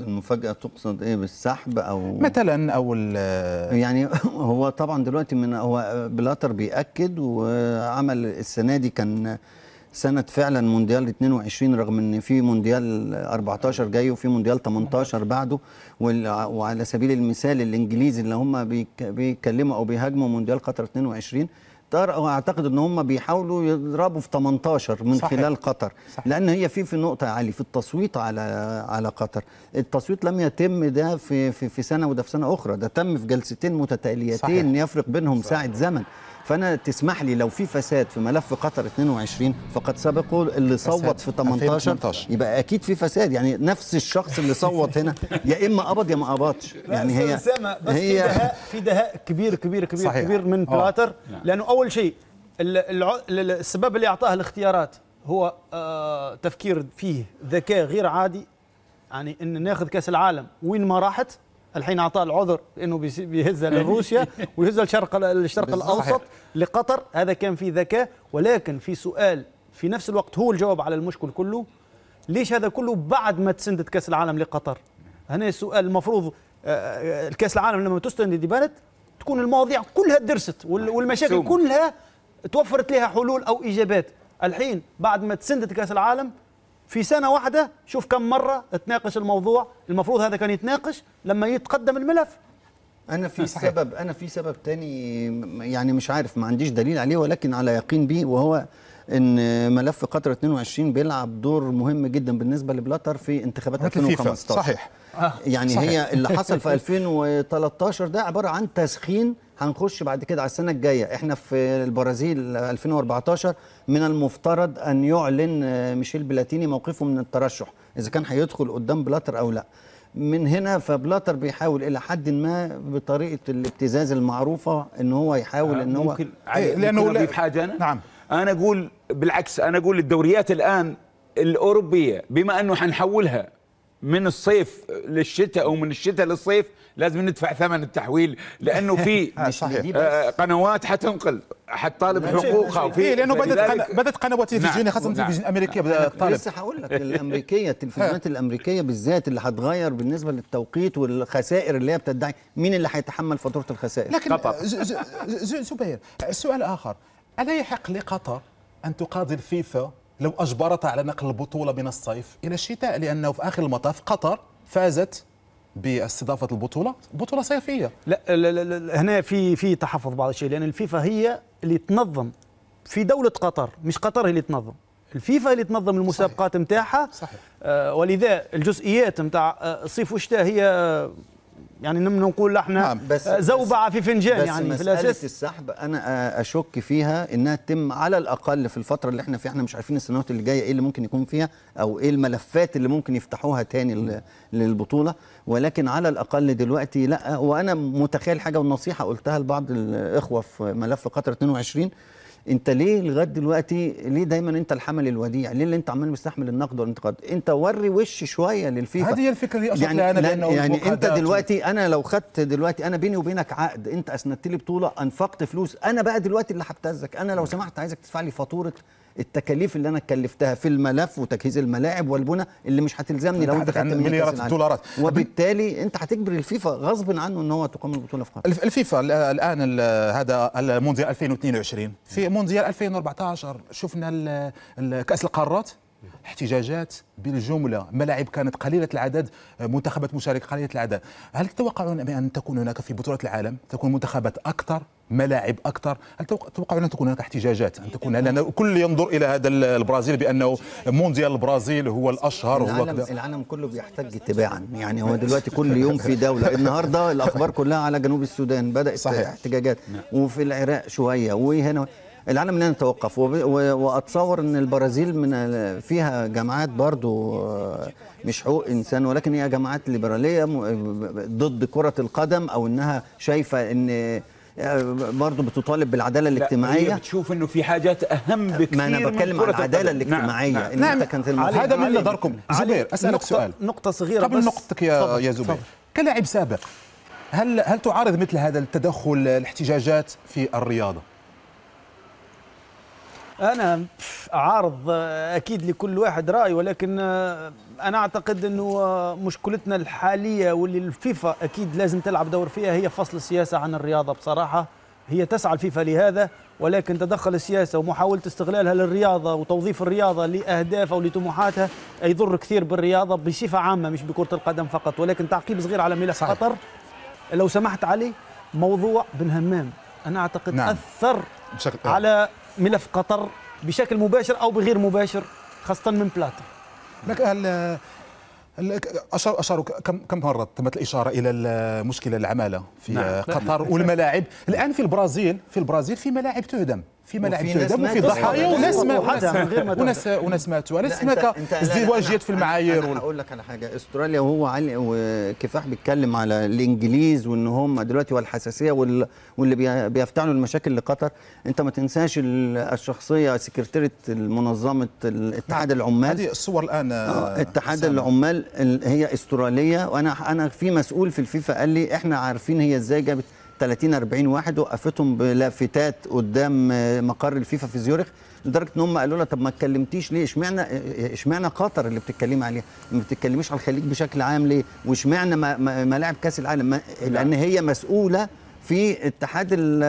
المفاجأة تقصد إيه بالسحب أو؟ مثلا أو ال- يعني هو طبعا دلوقتي من هو بلاتر بيأكد وعمل السنة دي كان سنة فعلا مونديال 22 رغم إن في مونديال 14 جاي وفي مونديال 18 بعده وعلى سبيل المثال الإنجليزي اللي هم بيتكلموا أو بيهاجموا مونديال قطر 22 ترى واعتقد إن هم بيحاولوا يضربوا في 18 من صحيح. خلال قطر صحيح. لأن هي في في نقطة عاليه في التصويت على على قطر التصويت لم يتم ده في في في سنة وده في سنة أخرى ده تم في جلستين متتاليتين صحيح. يفرق بينهم ساعة زمن فأنا تسمح لي لو في فساد في ملف قطر 22 فقد سبقوا اللي صوت في 18 2018. يبقى أكيد في فساد. يعني نفس الشخص اللي صوت هنا. يا إما قبض يا ما قبضش يعني هي بس في دهاء في دهاء كبير كبير كبير صحيح. كبير من آه. بلاتر. لأنه أول شيء ال- الع- ال- السبب اللي أعطاه الاختيارات هو آه تفكير فيه ذكاء غير عادي. يعني إن ناخذ كأس العالم وين ما راحت الحين أعطاه العذر إنه بيهزها لروسيا ويهزها الشرق الشرق. الأوسط لقطر. هذا كان في ذكاء. ولكن في سؤال في نفس الوقت هو الجواب على المشكل كله. ليش هذا كله بعد ما تسندت كأس العالم لقطر؟ هنا السؤال المفروض آه، آه، الكاس العالم لما تستند ديبانت تكون المواضيع كلها درست وال- والمشاكل. كلها توفرت لها حلول أو إجابات. الحين بعد ما تسندت كأس العالم في سنة واحدة شوف كم مرة تناقش الموضوع. المفروض هذا كان يتناقش لما يتقدم الملف. أنا في سبب أنا في سبب تاني يعني مش عارف ما عنديش دليل عليه ولكن على يقين بيه وهو إن ملف قطر 22 بيلعب دور مهم جدا بالنسبة لبلاتر في انتخابات مثل فيفا 2015 صحيح. يعني صحيح. هي اللي حصل في 2013 ده عبارة عن تسخين هنخش بعد كده على السنة الجاية إحنا في البرازيل 2014 من المفترض أن يعلن آه، ميشيل بلاتيني موقفه من الترشح إذا كان هيدخل قدام بلاتر أو لا من هنا فبلاتر بيحاول إلى حد ما بطريقة الابتزاز المعروفة إن هو يحاول إن هو ممكن إيه، لأنه لأنه لا- أضيف حاجة أنا نعم. أنا أقول بالعكس أنا أقول الدوريات الآن الأوروبية بما أنه حنحولها من الصيف للشتاء أو من الشتاء للصيف لازم ندفع ثمن التحويل لأنه في بس. آه، قنوات حتنقل حتطالب حقوقها وفي إيه لأنه بدأت فلذلك- قنا- بدأت قنوات تلفزيونية نعم، خاصة نعم. التلفزيون الامريكيه بدأت تطالب لسه هقول لك الأمريكية التلفزيونات الأمريكية بالذات اللي هتغير بالنسبة للتوقيت والخسائر اللي هي بتدعي مين اللي هيتحمل فاتورة الخسائر لكن قطر. ز- ز- ز- زبير سؤال آخر الا يحق لقطر أن تقاضي الفيفا لو اجبرتها على نقل البطولة من الصيف إلى الشتاء لأنه في آخر المطاف قطر فازت باستضافة البطولة بطولة صيفية. لا, لا, لا, لا هنا في في تحفظ بعض الشيء لأن الفيفا هي اللي تنظم في دولة قطر مش قطر هي اللي تنظم. الفيفا اللي تنظم المسابقات نتاعها صحيح. آه ولذا الجزئيات نتاع آه الصيف والشتاء هي آه، يعني نقول إحنا نعم، بس- آه زوبعة في فنجان بس يعني في الأساس. السحب أنا أ- أشك فيها إنها تتم على الأقل في الفترة اللي إحنا فيها. إحنا مش عارفين السنوات اللي جاية إيه اللي ممكن يكون فيها أو إيه الملفات اللي ممكن يفتحوها تاني للبطولة. ولكن على الأقل دلوقتي لا. وأنا متخيل حاجة والنصيحه قلتها لبعض الإخوة في ملف قطر 22 انت ليه لغاية دلوقتي ليه دايما انت الحمل الوديع؟ ليه اللي انت عمال مستحمل النقد والانتقاد؟ انت وري وش شوية للفيفا. هذه الفكرة اشرت يعني أنا يعني انت دلوقتي أنا لو خدت دلوقتي أنا بيني وبينك عقد انت أسندت لي بطولة أنفقت فلوس أنا بقى دلوقتي اللي هبتزك. أنا لو سمحت عايزك تدفع لي فاتورة التكاليف اللي أنا اتكلفتها في الملف وتجهيز الملاعب والبنى اللي مش هتلزمني لو أنت خدت مليارات. الدولارات. وبالتالي أنت هتجبر الفيفا غصب عنه إن هو تقام البطوله في قطر. الف- الفيفا ال- الآن ال- هذا المونديال 2022 في مونديال 2014 شفنا كأس القارات. احتجاجات بالجملة. ملاعب كانت قليلة العدد منتخبات مشاركه قليلة العدد. هل تتوقعون بأن تكون هناك في بطولة العالم؟ تكون منتخبات أكثر؟ ملاعب أكثر. هل توق- تتوقعون أن تكون هناك احتجاجات؟ أن تكون لأن الكل ينظر إلى هذا ال- البرازيل بأنه مونديال البرازيل هو الأشهر هو العالم كذا. العالم كله بيحتج تباعا يعني هو دلوقتي كل يوم في دولة. النهارده الأخبار كلها على جنوب السودان. بدأت صحيح. احتجاجات. وفي العراق شوية. وهنا العالم لا يتوقف وأتصور إن البرازيل من فيها جماعات برضو آه، مش حقوق إنسان ولكن هي جماعات ليبرالية ضد كرة القدم أو إنها شايفة إن آه، برضو بتطالب بالعدالة لا، هي الاجتماعيه بتشوف إنه في حاجات أهم بكثير ما أنا من بتكلم عن العداله. نعم، الاجتماعية نعم. ان نعم أنت كانت المفروض هذا من نظركم زبير أسألك نقطة- سؤال نقطة صغيرة قبل بس. نقطتك يا تفضل، يا زبير. كلاعب سابق هل هل تعارض مثل هذا التدخل الاحتجاجات في الرياضة؟ أنا اعارض آه، أكيد لكل واحد رأي ولكن آه، أنا أعتقد إنه آه، مشكلتنا الحالية واللي الفيفا أكيد لازم تلعب دور فيها هي فصل السياسة عن الرياضة بصراحة هي تسعى الفيفا لهذا ولكن تدخل السياسة ومحاولة استغلالها للرياضة وتوظيف الرياضة لاهداف أو لطموحاتها يضر كثير بالرياضة بصفة عامة مش بكرة القدم فقط ولكن تعقيب صغير على ملف. قطر لو سمحت علي موضوع بن همام أنا أعتقد نعم. أثر بشكل على ملف قطر بشكل مباشر أو بغير مباشر خاصة من بلاتر لك هل اشار أشاروا كم كم مره تمت الإشارة إلى المشكلة العمالة في نعم. قطر والملاعب؟ الآن في البرازيل في البرازيل في ملاعب تهدم. في ملاعب تهدم وفي ماتوا. ضحايا وناس تصفوا وناس وناس ماتوا. أنت- هناك ازدواجيات أنا- في المعايير؟ أنا وال- هقول لك على حاجة. استراليا وهو علي وكفاح بيتكلم على الإنجليز وإن هم دلوقتي والحساسية وال- واللي بي- بيفتعلوا المشاكل لقطر أنت ما تنساش ال- الشخصية سكرتيرة منظمه الاتحاد العمال. هذه الصور الآن آه، اتحاد سامي. العمال ال- هي استرالية. وأنا أنا في مسؤول في الفيفا. قال لي إحنا عارفين هي إزاي جابت 30 40 واحد وقفتهم بلافتات قدام مقر الفيفا في زيورخ لدرجة إن هم قالوا لها طب ما اتكلمتيش ليه؟ اشمعنى اشمعنى قطر اللي بتتكلمي عليها؟ ما بتتكلميش على الخليج بشكل عام ليه؟ واشمعنى ما- ما- ملاعب كأس العالم؟ ما- لأن هي مسؤولة في اتحاد ال-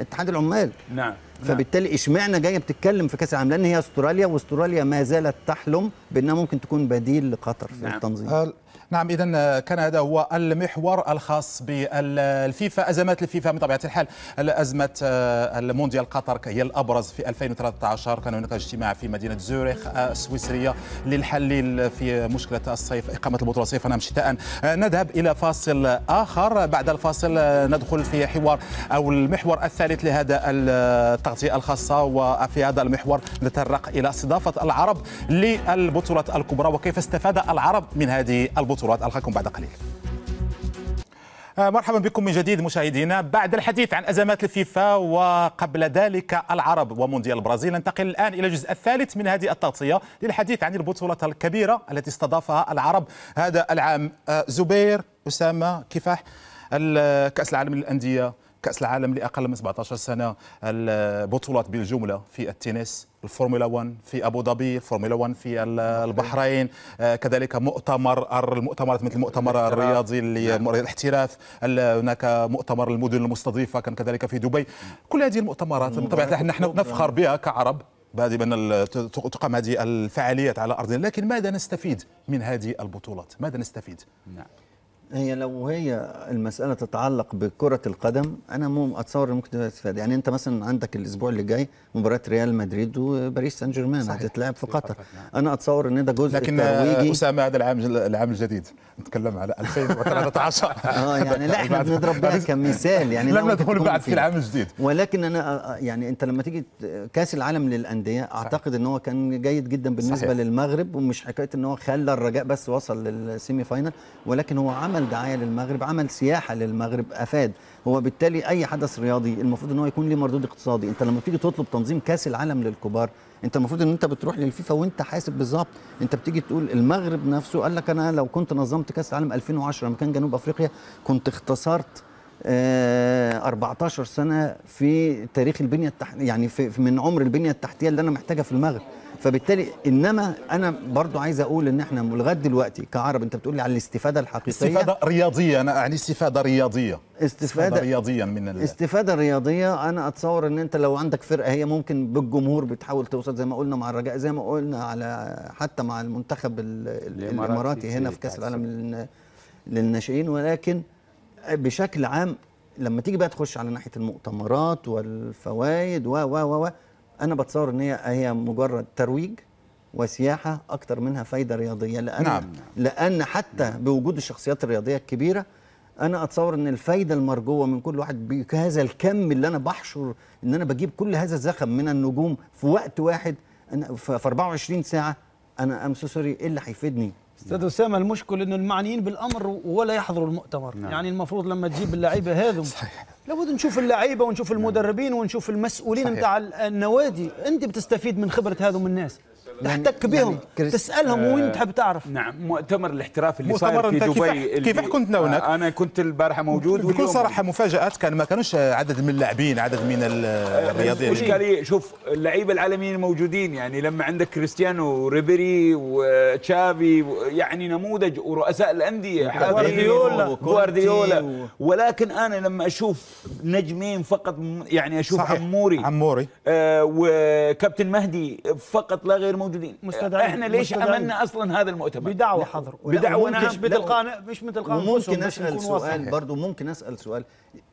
اتحاد العمال. نعم. فبالتالي اشمعنى جاية بتتكلم في كأس العالم؟ لأن هي أستراليا واستراليا ما زالت تحلم بأنها ممكن تكون بديل لقطر في نعم. التنظيم. نعم اذا كان هذا هو المحور الخاص بالفيفا. أزمات الفيفا بطبيعه الحال ازمه آه، المونديال قطر هي الأبرز في 2013 كان هناك اجتماع في مدينة زوريخ آه، السويسريه للحل في مشكلة الصيف إقامة البطولة صيفا ام شتاء. آه، نذهب إلى فاصل آخر. بعد الفاصل آه، ندخل في حوار أو المحور الثالث لهذا التغطية الخاصة وفي هذا المحور نتطرق إلى استضافة العرب للبطولات الكبرى. وكيف استفاد العرب من هذه البطولات ألقاكم بعد قليل. آه، مرحبا بكم من جديد مشاهدينا. بعد الحديث عن أزمات الفيفا وقبل ذلك العرب ومونديال البرازيل ننتقل الآن إلى الجزء الثالث من هذه التغطية للحديث عن البطولة الكبيرة التي استضافها العرب هذا العام. آه، زبير أسامة كفاح كأس العالم للأندية كأس العالم لأقل من 17 سنة البطولات بالجملة في التنس الفورمولا 1 في أبو ظبي الفورمولا 1 في ال- البحرين آه، كذلك مؤتمر المؤتمرات مثل المؤتمر الرياضي للاحتراف ال- هناك مؤتمر المدن المستضيفة كان كذلك في دبي. كل هذه المؤتمرات بطبيعه الحال نحن نفخر بها كعرب بهذه ت- تقام هذه الفعاليات على أرضنا. لكن ماذا نستفيد من هذه البطولات؟ ماذا نستفيد؟ نعم. هي لو هي المسألة تتعلق بكرة القدم أنا مو أتصور إن ممكن تبقى استفادة يعني أنت مثلا عندك الأسبوع اللي جاي مباراة ريال مدريد وباريس سان جيرمان هتتلعب في قطر أنا أتصور إن ده جزء لكن ترويجي. أسامة هذا العام العام الجديد. نتكلم على 2013 آه يعني لا إحنا بنضرب بها كمثال يعني لم ندخل بعد في. العام الجديد ولكن أنا يعني أنت لما تيجي كأس العالم للأندية أعتقد إن هو كان جيد جدا بالنسبة صحيح. للمغرب ومش حكاية إن هو خلى الرجاء بس وصل لل semi-final ولكن هو عمل دعاية للمغرب عمل سياحة للمغرب أفاد. هو بالتالي أي حدث رياضي المفروض إن هو يكون ليه مردود اقتصادي. أنت لما بتيجي تطلب تنظيم كأس العالم للكبار انت المفروض ان انت بتروح للفيفا وانت حاسب بالظبط. انت بتيجي تقول المغرب نفسه قال لك أنا لو كنت نظمت كاس العالم 2010 مكان جنوب افريقيا كنت اختصرت 14 سنة في تاريخ البنية التحتيه يعني في من عمر البنية التحتية اللي أنا محتاجها في المغرب. فبالتالي إنما أنا برضو عايز أقول إن إحنا لغاية دلوقتي كعرب أنت بتقول لي على الاستفادة الحقيقية. استفادة رياضية أنا اعني استفادة رياضية. استفادة رياضيا من ال... استفادة رياضية. أنا أتصور إن أنت لو عندك فرقة هي ممكن بالجمهور بتحاول توصل زي ما قلنا مع الرجاء زي ما قلنا على حتى مع المنتخب الإماراتي هنا في كأس كأس العالم للن- للناشئين. ولكن بشكل عام لما تيجي بقى تخش على ناحية المؤتمرات والفوائد و و و أنا بتصور إن هي هي مجرد ترويج وسياحة أكتر منها فايدة رياضية لأن نعم. لأن حتى بوجود الشخصيات الرياضية الكبيرة أنا أتصور إن الفايدة المرجوة من كل واحد بهذا الكم اللي أنا بحشر إن أنا بجيب كل هذا الزخم من النجوم في وقت واحد أنا في في 24 ساعة أنا ام سوري إيه اللي هيفيدني؟ أستاذ أسامة المشكل إنه المعنيين بالأمر ولا يحضروا المؤتمر نعم. يعني المفروض لما تجيب اللعيبة هذم. لابد نشوف اللعيبة ونشوف المدربين ونشوف المسؤولين. نتاع النوادي أنت بتستفيد من خبرة هذم الناس يعني- تحتك بهم يعني تسألهم وين تحب تعرف نعم مؤتمر الاحتراف اللي صار في دبي كيف- كنت هناك؟ آه، أنا كنت البارحه موجود بكل صراحة مفاجآت كان ما كانوش عدد من اللاعبين عدد من ال- الرياضيين الاشكاليه شوف اللعيبة العالميين الموجودين يعني لما عندك كريستيانو ريبيري وتشافي يعني نموذج ورؤساء الأندية جوارديولا. جوارديولا ولكن أنا لما أشوف نجمين فقط يعني أشوف صحيح. عموري عموري آه وكابتن مهدي فقط لا غير موجودين. مستدعين. إحنا ليش مستدعين. عملنا أصلا هذا المؤتمر؟ بدعوة حضروا بدعوة ممكن نعم. مش بتلقاء مش بتلقاء وممكن أسأل سؤال برضو ممكن أسأل سؤال.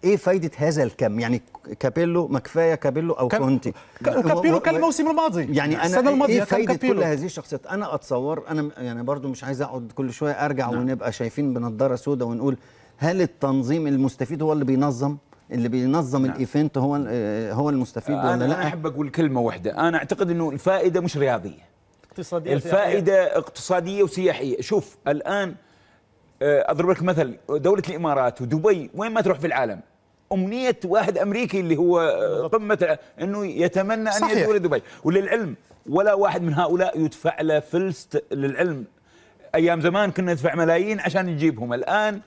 إيه فايدة هذا الكم؟ يعني كابيلو ما كفايه كابيلو أو كونتي؟ كابيلو كان الموسم الماضي. يعني أنا السنة الماضية كان فايدة كابيلو. كل هذه الشخصيات؟ أنا أتصور أنا يعني برضو مش عايز أقعد كل شوية أرجع نعم. ونبقى شايفين بنضارة سوداء ونقول هل التنظيم المستفيد هو اللي بينظم؟ اللي بينظم نعم. ال event هو آه، هو المستفيد ولا أنا لا أحب أقول كلمة واحدة. أنا أعتقد إنه الفائدة مش رياضية. اقتصادية الفائدة اقتصادية وسياحية. شوف الآن آه، أضرب لك مثل دولة الإمارات ودبي وين ما تروح في العالم أمنية واحد أمريكي اللي هو آه، قمة إنه يتمنى أن. يدخل دبي. وللعلم ولا واحد من هؤلاء يدفع له فلس للعلم. أيام زمان كنا ندفع ملايين عشان نجيبهم. الآن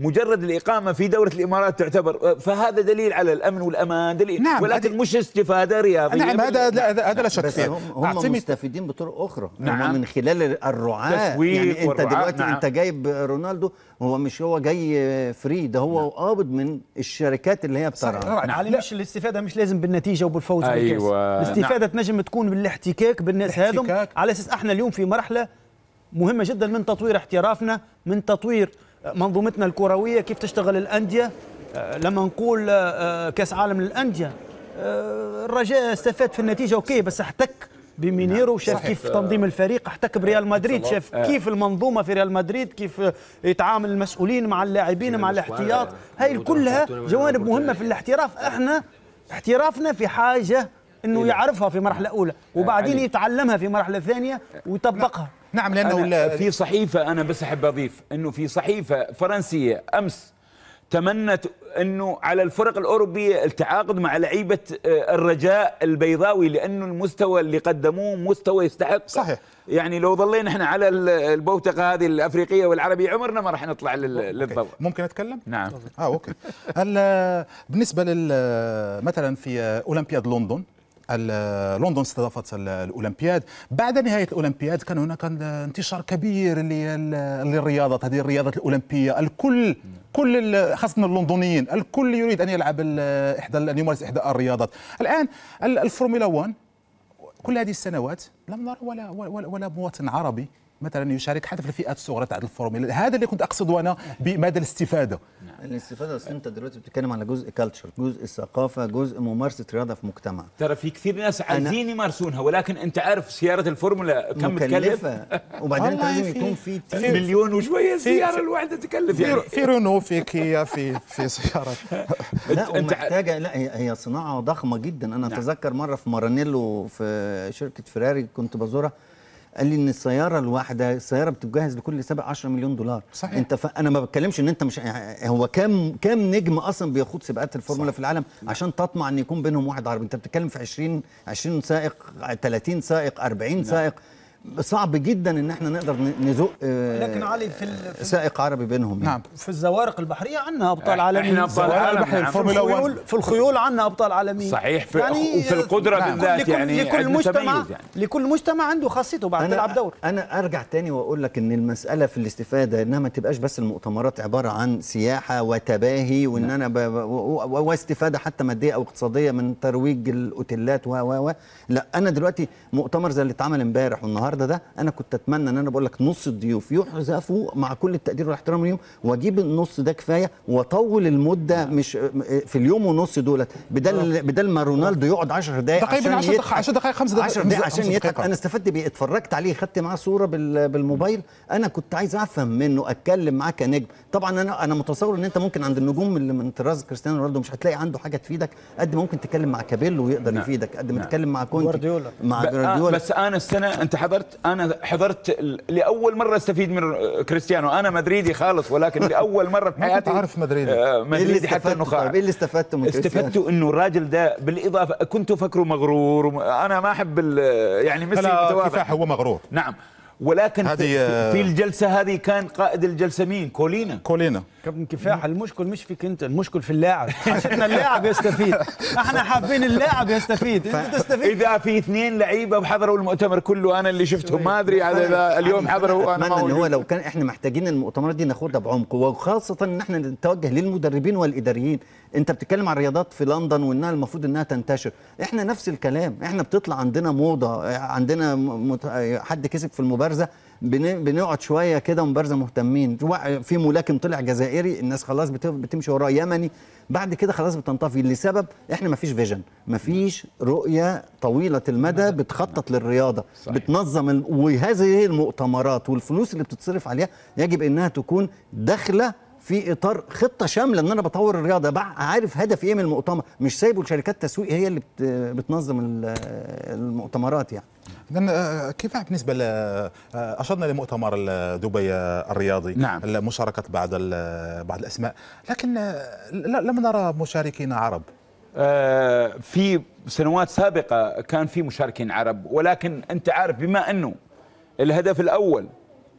مجرد الإقامة في دولة الإمارات تعتبر فهذا دليل على الأمن والأمان دليل. نعم، ولكن مش استفادة رياضية. نعم هذا لا- هذا هذا لا شك فيه. هم, مستفيدين بطرق أخرى. نعم. هم من خلال الرعاة. يعني والرعاة، دلوقتي نعم. أنت جايب رونالدو هو مش هو جاي free ده هو قابض من الشركات اللي هي بترعى. طبعا علي مش الاستفادة مش لازم بالنتيجة وبالفوز بالكاس. أيوة. الاستفادة تنجم تكون بالاحتكاك بالناس هذم. على أساس إحنا اليوم في مرحلة مهمة جدا من تطوير احترافنا من تطوير منظومتنا الكروية كيف تشتغل الأندية؟ آه، لما نقول آه، آه، كأس عالم للأندية الرجاء استفاد في النتيجة okay بس أحتك بمينيرو شاف كيف تنظيم الفريق أحتك بريال مدريد شاف كيف المنظومة في ريال مدريد كيف يتعامل المسؤولين مع اللاعبين مع الاحتياط. هاي كلها جوانب مهمة في الاحتراف. إحنا احترافنا في حاجة إنه يعرفها في مرحلة أولى وبعدين علي. يتعلمها في مرحلة ثانية ويطبقها. نعم لأنه أنا لا- في صحيفة أنا بس أحب أضيف أنه في صحيفة فرنسية أمس تمنت أنه على الفرق الأوروبية التعاقد مع لعيبة آه، الرجاء البيضاوي لأنه المستوى اللي قدموه مستوى يستحق. صحيح. يعني لو ظلينا إحنا على ال- البوتقة هذه الأفريقية والعربية عمرنا ما راح نطلع لل- للضوء. ممكن أتكلم؟ نعم. آه أوكي. ال- بالنسبة لل مثلا في أولمبياد لندن لندن استضافت ال- الأولمبياد. بعد نهاية الأولمبياد كان هناك انتشار كبير لل- للرياضات هذه الرياضات الأولمبية. الكل كل خاصة اللندنيين الكل يريد أن يلعب إحدى ان يمارس إحدى الرياضات. الآن ال- الفورمولا 1 كل هذه السنوات لم نرى ولا ولا, ولا مواطن عربي مثلا يشارك حتى في الفئات الصغرى تاع الفورمولا هذا اللي كنت أقصده أنا بمدى الاستفادة. الاستفادة اصل أنت دلوقتي بتتكلم على جزء culture جزء ثقافة جزء ممارسة رياضة في مجتمع. ترى في كثير ناس عايزين يمارسونها ولكن أنت عارف سيارة الفورمولا كم تكلف؟ وبعدين أنت لازم يكون في. مليون وشوية السياره الواحدة تكلف في يعني. في رونو في كيا في في سيارات لا ومحتاجه لا هي هي صناعة ضخمة جدا. أنا نعم. أتذكر مرة في مارانيلو في شركة فيراري كنت بزورها. قال لي إن السيارة الواحدة السيارة بتجهز لكل سبع 10 مليون دولار. صحيح. أنت ف... أنا ما بتكلمش إن أنت مش هو كام كام نجم أصلا بيخوض سباقات الفورمولا في العالم؟ عشان تطمع إن يكون بينهم واحد عربي. أنت بتتكلم في 20 20 سائق 30 سائق 40 سائق. صعب جدا إن إحنا نقدر نزق آه، لكن علي في سائق عربي بينهم يعني. نعم في الزوارق البحرية عندنا أبطال عالميين أبطال زوارق عالم، البحرية. نعم. في الخيول في الخيول عندنا أبطال عالميين صحيح في وفي القدرة بالذات لكل يعني لكل مجتمع يعني. لكل مجتمع عنده خاصيته بعد تلعب دور أنا أرجع تاني وأقول لك إن المسألة في الاستفادة إنها ما تبقاش بس المؤتمرات عبارة عن سياحة وتباهي وإن أنا ب... واستفادة حتى مادية أو اقتصادية من ترويج الأوتيلات و و و لا أنا دلوقتي مؤتمر زي اللي اتعمل امبارح والنهاردة ده أنا كنت اتمنى ان أنا بقول لك نص الضيوف يحذفوا مع كل التقدير والاحترام ليهم واجيب النص ده كفايه واطول المده مش في اليوم ونص دولت. بدل بدل ما رونالدو يقعد 10 دقائق تقريبا 10 دقائق 10 دقائق 5 دقائق 10 دقائق عشان يضحك. أنا استفدت بيه اتفرجت عليه خدت معاه صورة بال- بالموبايل. أنا كنت عايز افهم منه اتكلم معاه كنجم. طبعا أنا أنا متصور ان انت ممكن عند النجوم اللي من طراز كريستيانو رونالدو مش هتلاقي عنده حاجة تفيدك. قد ما ممكن تتكلم مع كابيلو ويقدر نعم. يفيدك. قد ما نعم. تتكلم مع كونتي. مع آه، جوارديولا. بس أنا السنة أنت حضرت أنا حضرت لأول مرة أستفيد من كريستيانو. أنا مدريدي خالص ولكن لأول مرة في حياتي عارف مدريدي. آه، اللي مدريدي حتى النخاع طيب إيه اللي استفدته من استفدت إنه الراجل ده بالإضافة كنت فكره مغرور أنا ما أحب يعني ميسي متواضع هو مغرور. نعم. ولكن في, آه، في الجلسة هذه كان قائد الجلسة مين؟ كولينا. كولينا. كابتن كفاح المشكل مش فيك انت المشكل في اللاعب. حاجتنا اللاعب يستفيد. إحنا حابين اللاعب يستفيد. انت تستفيد. إذا في اثنين لعيبة حضروا المؤتمر كله أنا اللي شفتهم ما أدري هذا اليوم حضروا اتمنى ما ان هو لو كان إحنا محتاجين المؤتمرات دي ناخدها بعمق وخاصة إن إحنا نتوجه للمدربين والإداريين. أنت بتتكلم عن الرياضات في لندن وإنها المفروض إنها تنتشر. إحنا نفس الكلام. إحنا بتطلع عندنا موضة عندنا مت- حد كسب في المبارزه بن- بنقعد شوية كده مبارزة مهتمين. في ملاكم طلع جزائري الناس خلاص بت- بتمشي وراه يمني. بعد كده خلاص بتنطفي. لسبب إحنا ما فيش فيجن ما فيش رؤية طويلة المدى بتخطط للرياضة صحيح. بتنظم ال- وهذه المؤتمرات والفلوس اللي بتتصرف عليها يجب إنها تكون داخلة في إطار خطة شاملة إن أنا بطور الرياضة. بقى عارف هدفي إيه من المؤتمر؟ مش سايبه لشركات تسويق هي اللي بت- بتنظم ال- المؤتمرات يعني. إذن آه، كيف بالنسبة ل آه، أشرنا لمؤتمر دبي الرياضي نعم. مشاركه بعض بعض الأسماء لكن آه، لم نرى مشاركين عرب آه، في سنوات سابقة كان في مشاركين عرب ولكن أنت عارف بما أنه الهدف الأول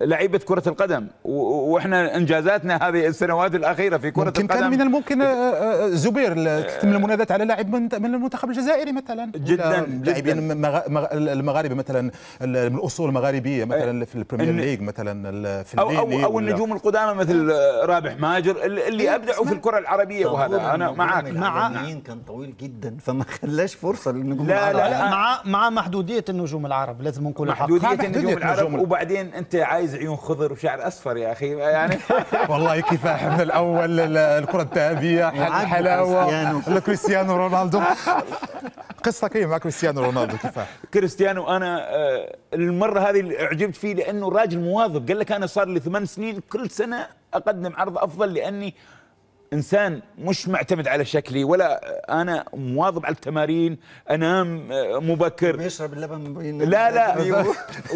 لعيبة كرة القدم. وإحنا إنجازاتنا هذه السنوات الأخيرة في كرة ممكن القدم. كان من الممكن آه، آه، زبير ل- تتم المنادات على لاعب من من المنتخب الجزائري مثلا. جداً،. لاعبين مغ- مغ- المغاربة مثلا من الأصول المغاربية مثلا في ال Premier League مثلا في أو أو ولا- النجوم القدامى مثل رابح ماجر اللي, اللي أبدعوا في الكرة العربية وهذا. أنا معك. مع كان طويل جدا فما خلاش فرصة للنجوم لا، العرب. لا، لا. مع مع محدودية النجوم العرب لازم نقول محدودية محدودية النجوم العرب. وبعدين أنت عايز عيون خضر وشعر أصفر يا أخي يعني. والله كفاح من الأول ال- الكرة الذهبية حلاوة. كريستيانو. كريستيانو رونالدو. قصة كيف مع كريستيانو رونالدو كفاح؟ كريستيانو أنا آه، المرة هذه اللي أعجبت فيه لأنه راجل مواظب. قال لك أنا صار لي ثمان سنين كل سنة أقدم عرض أفضل لأني إنسان مش معتمد على شكلي ولا أنا مواظب على التمارين أنام آه، مبكر. بيشرب اللبن بين لا لا.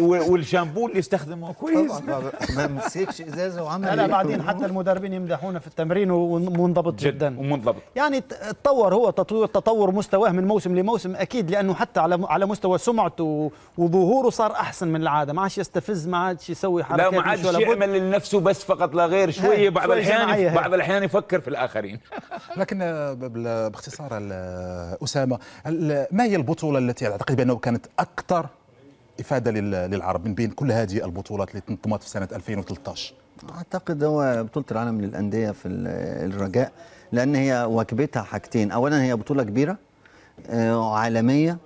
والشامبو اللي يستخدمه. كويس. ما مسكش إزازة وعمل لا إيه؟ بعدين حتى المدربين يمدحونا في التمرين ومنضبط جدا ومنضبط. يعني تطور هو تطوير تطور مستواه من موسم لموسم أكيد لأنه حتى على على مستوى سمعته وظهوره صار أحسن من العادة. ما عادش يستفز ما عادش يسوي لا حركات ما مش عادش. يعمل لنفسه بس فقط لا غير شوية. بعض الأحيان. بعض الأحيان يفكر في الآخرين. لكن آه، باختصار ال- ما هي البطولة التي أعتقد بأنه كانت أكثر إفادة لل- للعرب من بين كل هذه البطولات اللي تنظمت في سنة 2013 أعتقد هو بطولة العالم للأندية في ال- الرجاء لأن هي واجبتها حاجتين. اولا هي بطولة كبيرة آه، عالمية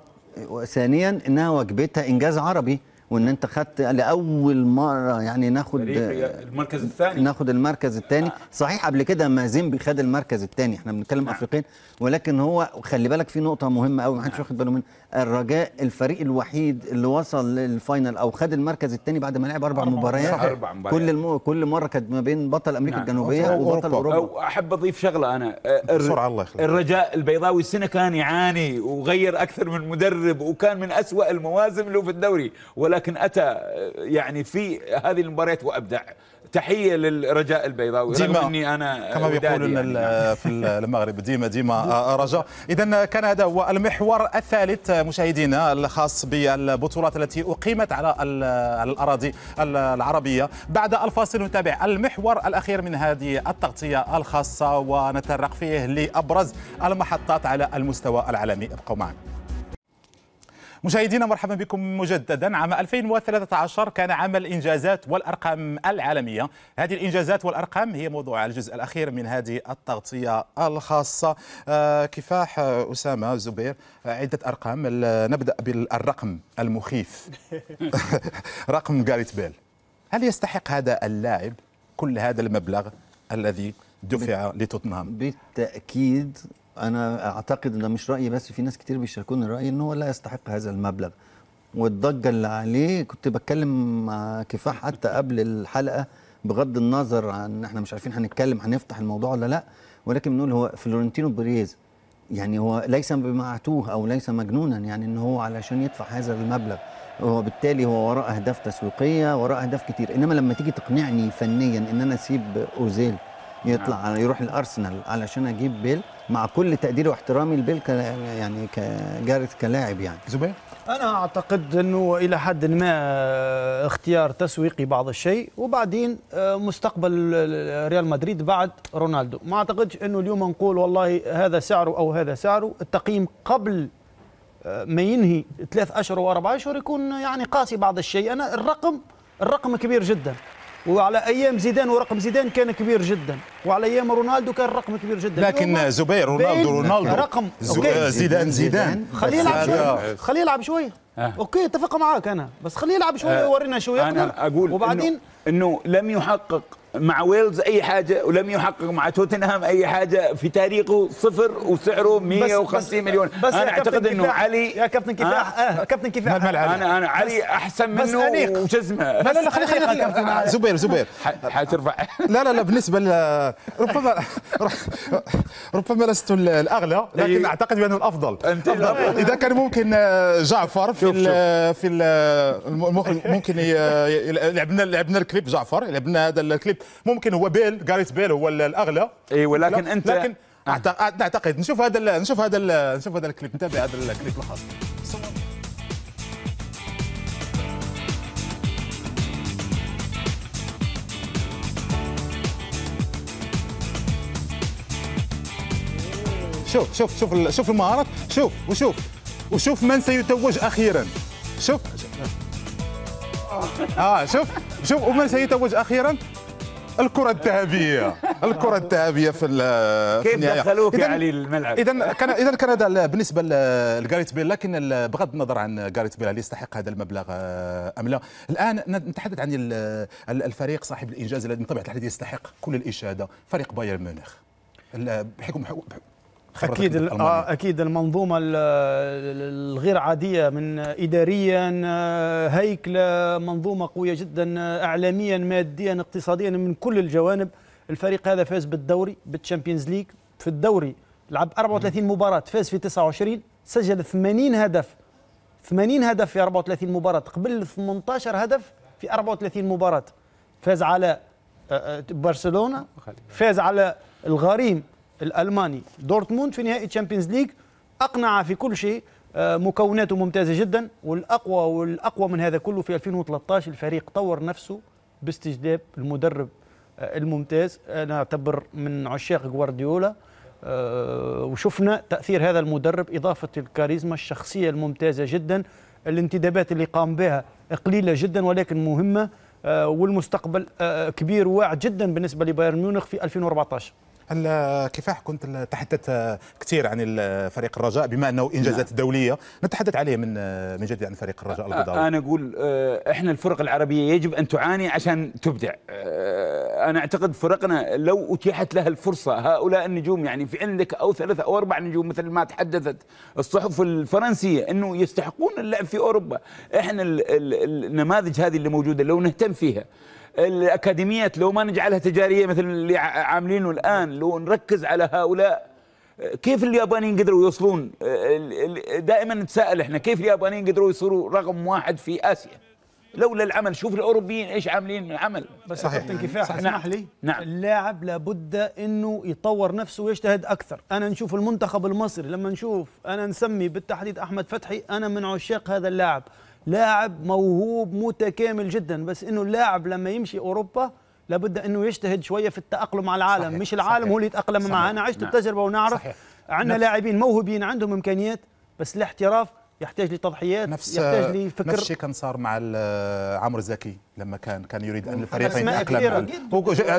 وثانيا إنها واجبتها إنجاز عربي. وإن أنت خدت لأول مرة يعني ناخد المركز الثاني. ناخد المركز الثاني. صحيح قبل كده مازيمبي خد المركز الثاني. إحنا بنتكلم نعم. افريقيا ولكن هو خلي بالك في نقطة مهمة قوي ما حدش واخد باله منها. الرجاء الفريق الوحيد اللي وصل للفاينل أو خد المركز الثاني بعد ما لعب أربع مباريات. أربع مباريات. كل الم... كل مرة كانت ما بين بطل أمريكا نعم. الجنوبية. وبطل أوروبا. أو أحب أضيف شغلة أنا. الر- بسرعة الله يخليك. الرجاء البيضاوي السنة كان يعاني وغير أكثر من مدرب وكان من أسوأ المواسم له في الدوري. ولكن أتى آه، يعني في هذه المباريات وأبدع. تحية للرجاء البيضاوي. ديما إني أنا كما بيقولون يعني. في المغرب. ديما ديما آه، رجاء. اذا كان هذا هو المحور الثالث آه، مشاهدينا الخاص بالبطولات التي أقيمت على ال- على الأراضي ال- العربية. بعد الفاصل نتابع المحور الأخير من هذه التغطية الخاصة ونتطرق فيه لأبرز المحطات على المستوى العالمي. ابقوا معنا. مشاهدينا مرحبا بكم مجددا. عام 2013 كان عام الإنجازات والأرقام العالمية. هذه الإنجازات والأرقام هي موضوع الجزء الأخير من هذه التغطية الخاصة. آه، كفاح أسامة زبير عدة أرقام. ال- نبدأ بالرقم المخيف. رقم جاريت بيل. هل يستحق هذا اللاعب كل هذا المبلغ الذي دفع لتوتنهام؟ بالتأكيد أنا أعتقد ده مش رأيي بس في ناس كتير بيشاركوني الراي إن هو لا يستحق هذا المبلغ. والضجة اللي عليه كنت بتكلم مع كفاح حتى قبل الحلقة بغض النظر عن إحنا مش عارفين هنتكلم هنفتح الموضوع ولا لا ولكن بنقول هو فلورنتينو بريز يعني هو ليس بمعتوه أو ليس مجنونا يعني إن هو علشان يدفع هذا المبلغ هو بالتالي هو وراء أهداف تسويقية وراء أهداف كتير. إنما لما تيجي تقنعني فنيا إن أنا أسيب أوزيل يطلع على يروح الأرسنال علشان أجيب بيل مع كل تقديري واحترامي لبيل ك يعني كجارث كلاعب يعني. زبير؟ أنا أعتقد أنه إلى حد ما آه، اختيار تسويقي بعض الشيء وبعدين آه، مستقبل ال- ريال مدريد بعد رونالدو. ما أعتقدش أنه اليوم نقول والله هذا سعره أو هذا سعره. التقييم قبل آه، ما ينهي ثلاث أشهر وأربع أشهر يكون يعني قاسي بعض الشيء. أنا الرقم الرقم كبير جدا. وعلى أيام زيدان ورقم زيدان كان كبير جدا. وعلى أيام رونالدو كان الرقم كبير جدا. لكن زبير رونالدو رونالدو رقم زو- أوكي. زيدان زيدان خليه يلعب شوية خليه يلعب شوية آه. أوكي اتفق معاك أنا. بس خليه يلعب شوية آه، يورينا شوية. أنا أقول وبعدين؟ إنه, إنه لم يحقق مع ويلز أي حاجة ولم يحقق مع توتنهام أي حاجة في تاريخه صفر وسعره 150 مليون بس أنا أعتقد إنه كفاح- علي يا كابتن كفاح آه كابتن كفاح ما الملعب؟ أنا أنا علي أحسن بس منه اسمه لا لا لا خلي خلي خلينا كابتن خلي علي. زبير زبير ح- حترفع لا لا لا بالنسبة ل ربما ربما لست الأغلى لكن. أعتقد بأنه الأفضل. إذا كان ممكن آه، جعفر في في ممكن لعبنا لعبنا الكليب جعفر لعبنا هذا الكليب ممكن هو بيل جاريث بيل هو الأغلى. اي ولكن انت لكن نعتقد نشوف هذا نشوف هذا نشوف هذا الكليب نتابع هذا الكليب الخاص شوف شوف شوف شوف المهارات. شوف وشوف وشوف من سيتوج أخيرا. شوف. آه شوف شوف ومن سيتوج أخيرا. الكرة الذهبية. الكرة الذهبية في كيف النهاية. دخلوك يا علي الملعب؟ اذا كان اذا كان هذا ال- بالنسبة لجاريث بيل لكن بغض النظر عن جاريث بيل هل يستحق هذا المبلغ آه، أم لا؟ الآن نتحدث عن ال- ال- الفريق صاحب الإنجاز الذي بطبيعة الحال يستحق كل الإشادة فريق بايرن ميونخ. بحكم أكيد. آه، أكيد المنظومة ال- ال- الغير عادية من اداريا آه، هيكلة منظومة قوية جدا آه، اعلاميا ماديا اقتصاديا من كل الجوانب. الفريق هذا فاز بالدوري بال Champions League في الدوري لعب 34 مباراة فاز في 29 سجل 80 هدف. 80 هدف في 34 مباراة قبل 18 هدف في 34 مباراة. فاز على برشلونة فاز على الغريم الألماني. دورتموند في نهائي Champions League أقنع في كل شيء آه، مكوناته ممتازة جدا والأقوى والأقوى من هذا كله في 2013 الفريق طور نفسه باستجلاب المدرب آه، الممتاز. أنا أعتبر من عشاق جوارديولا آه، وشفنا تأثير هذا المدرب إضافة الكاريزما الشخصية الممتازة جدا الانتدابات اللي قام بها قليلة جدا ولكن مهمة آه، والمستقبل كبير وواعد جدا بالنسبة لبايرن ميونخ في 2014 الكفاح كنت تحدثت كثير عن فريق الرجاء بما أنه إنجازات دولية نتحدث عليه من من جديد عن فريق الرجاء البيضاوي أنا أقول إحنا الفرق العربية يجب أن تعاني عشان تبدع. أنا أعتقد فرقنا لو أتيحت لها الفرصة هؤلاء النجوم يعني في عندك أو ثلاثة أو أربع نجوم مثل ما تحدثت الصحف الفرنسية إنه يستحقون اللعب في أوروبا. إحنا ال- ال- النماذج هذه اللي موجودة لو نهتم فيها الاكاديميات لو ما نجعلها تجارية مثل اللي عاملينه الآن لو نركز على هؤلاء كيف اليابانيين قدروا يوصلون دائما نتساءل إحنا كيف اليابانيين قدروا يصيروا رقم واحد في آسيا لولا العمل شوف الأوروبيين إيش عاملين العمل بس صحيح. كابتن كفاح صحيح. اسمح نعم. لي نعم. اللاعب لابد إنه يطور نفسه ويجتهد أكثر أنا نشوف المنتخب المصري لما نشوف أنا نسمي بالتحديد أحمد فتحي أنا من عشاق هذا اللاعب لاعب موهوب متكامل جدا بس إنه اللاعب لما يمشي أوروبا لابد إنه يجتهد شوية في التأقلم مع العالم صحيح. مش العالم صحيح. هو اللي يتأقلم. معه أنا عشت نعم. التجربة ونعرف. عندنا لاعبين موهوبين عندهم إمكانيات بس الاحتراف يحتاج لتضحيات نفس يحتاج لفكر. نفس الشيء كان صار مع عمرو زكي لما كان كان يريد أن الفريق أسماء يتاقلم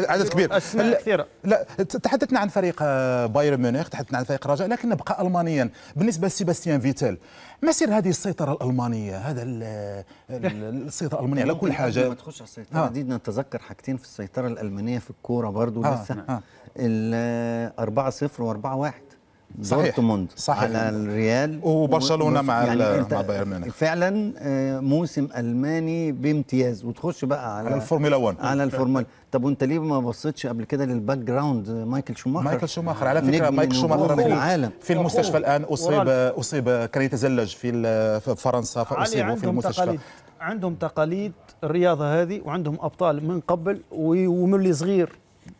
عدد كبير. أسماء لا- كثيرة. لا تحدثنا عن فريق آه، بايرن ميونخ تحدثنا عن فريق الرجاء لكن نبقى المانيا. بالنسبة لسيباستيان فيتيل ما سر هذه السيطرة الألمانية؟ هذا ال- ال- السيطرة الألمانية على كل قبل حاجة. ما تخش على السيطرة. آه. دي نتذكر حاجتين في السيطرة الألمانية في الكورة برضو آه، لسه. آه. ال 4 0 و 4 1 صحيح. دورتموند صحيح. على الريال. وبرشلونة و- مع أنت مع بايرن ميونخ. فعلا آه، موسم ألماني بامتياز. وتخش بقى على على الفورمولا 1 على الفورمولا طب وأنت ليه ما بصيتش قبل كده لل background مايكل شوماخر؟ مايكل شوماخر. على فكرة مايكل شوماخر في العالم. في المستشفى الآن اصيب. أصيب كان يتزلج في فرنسا فأصيب في عندهم المستشفى. تقاليد عندهم تقاليد الرياضة هذه وعندهم أبطال من قبل ومن اللي صغير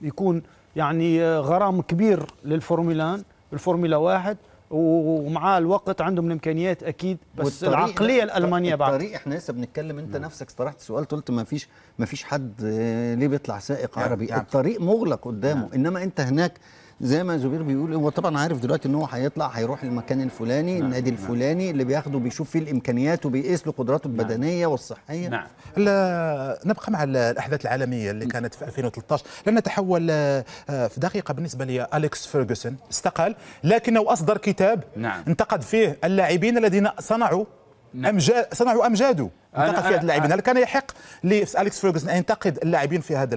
يكون يعني آه، غرام كبير للفورمولا الفورمولا واحد و- ومع الوقت عندهم الإمكانيات أكيد بس العقلية الألمانية بعد. الطريق إحنا لسه بنتكلم أنت نفسك طرحت سؤال قلت ما فيش ما فيش حد آه، ليه بيطلع سائق نعم، عربي؟ نعم. الطريق مغلق قدامه إنما أنت هناك زي ما زبير بيقول هو طبعا عارف دلوقتي إن هو هيطلع هيروح المكان الفلاني النادي الفلاني اللي بياخده بيشوف فيه الإمكانيات وبيقيس له قدراته البدنية والصحية. نعم. لا نبقى مع ال- الأحداث العالمية اللي كانت في 2013 لن نتحول آه، في دقيقة بالنسبة لي اليكس فيرجسون استقال لكنه أصدر كتاب نعم. انتقد فيه اللاعبين الذين صنعوا امجاد صنعوا أمجاده. انتقد فيه هذا اللاعبين. هل كان يحق لأليكس فيرجسون أن ينتقد اللاعبين في هذا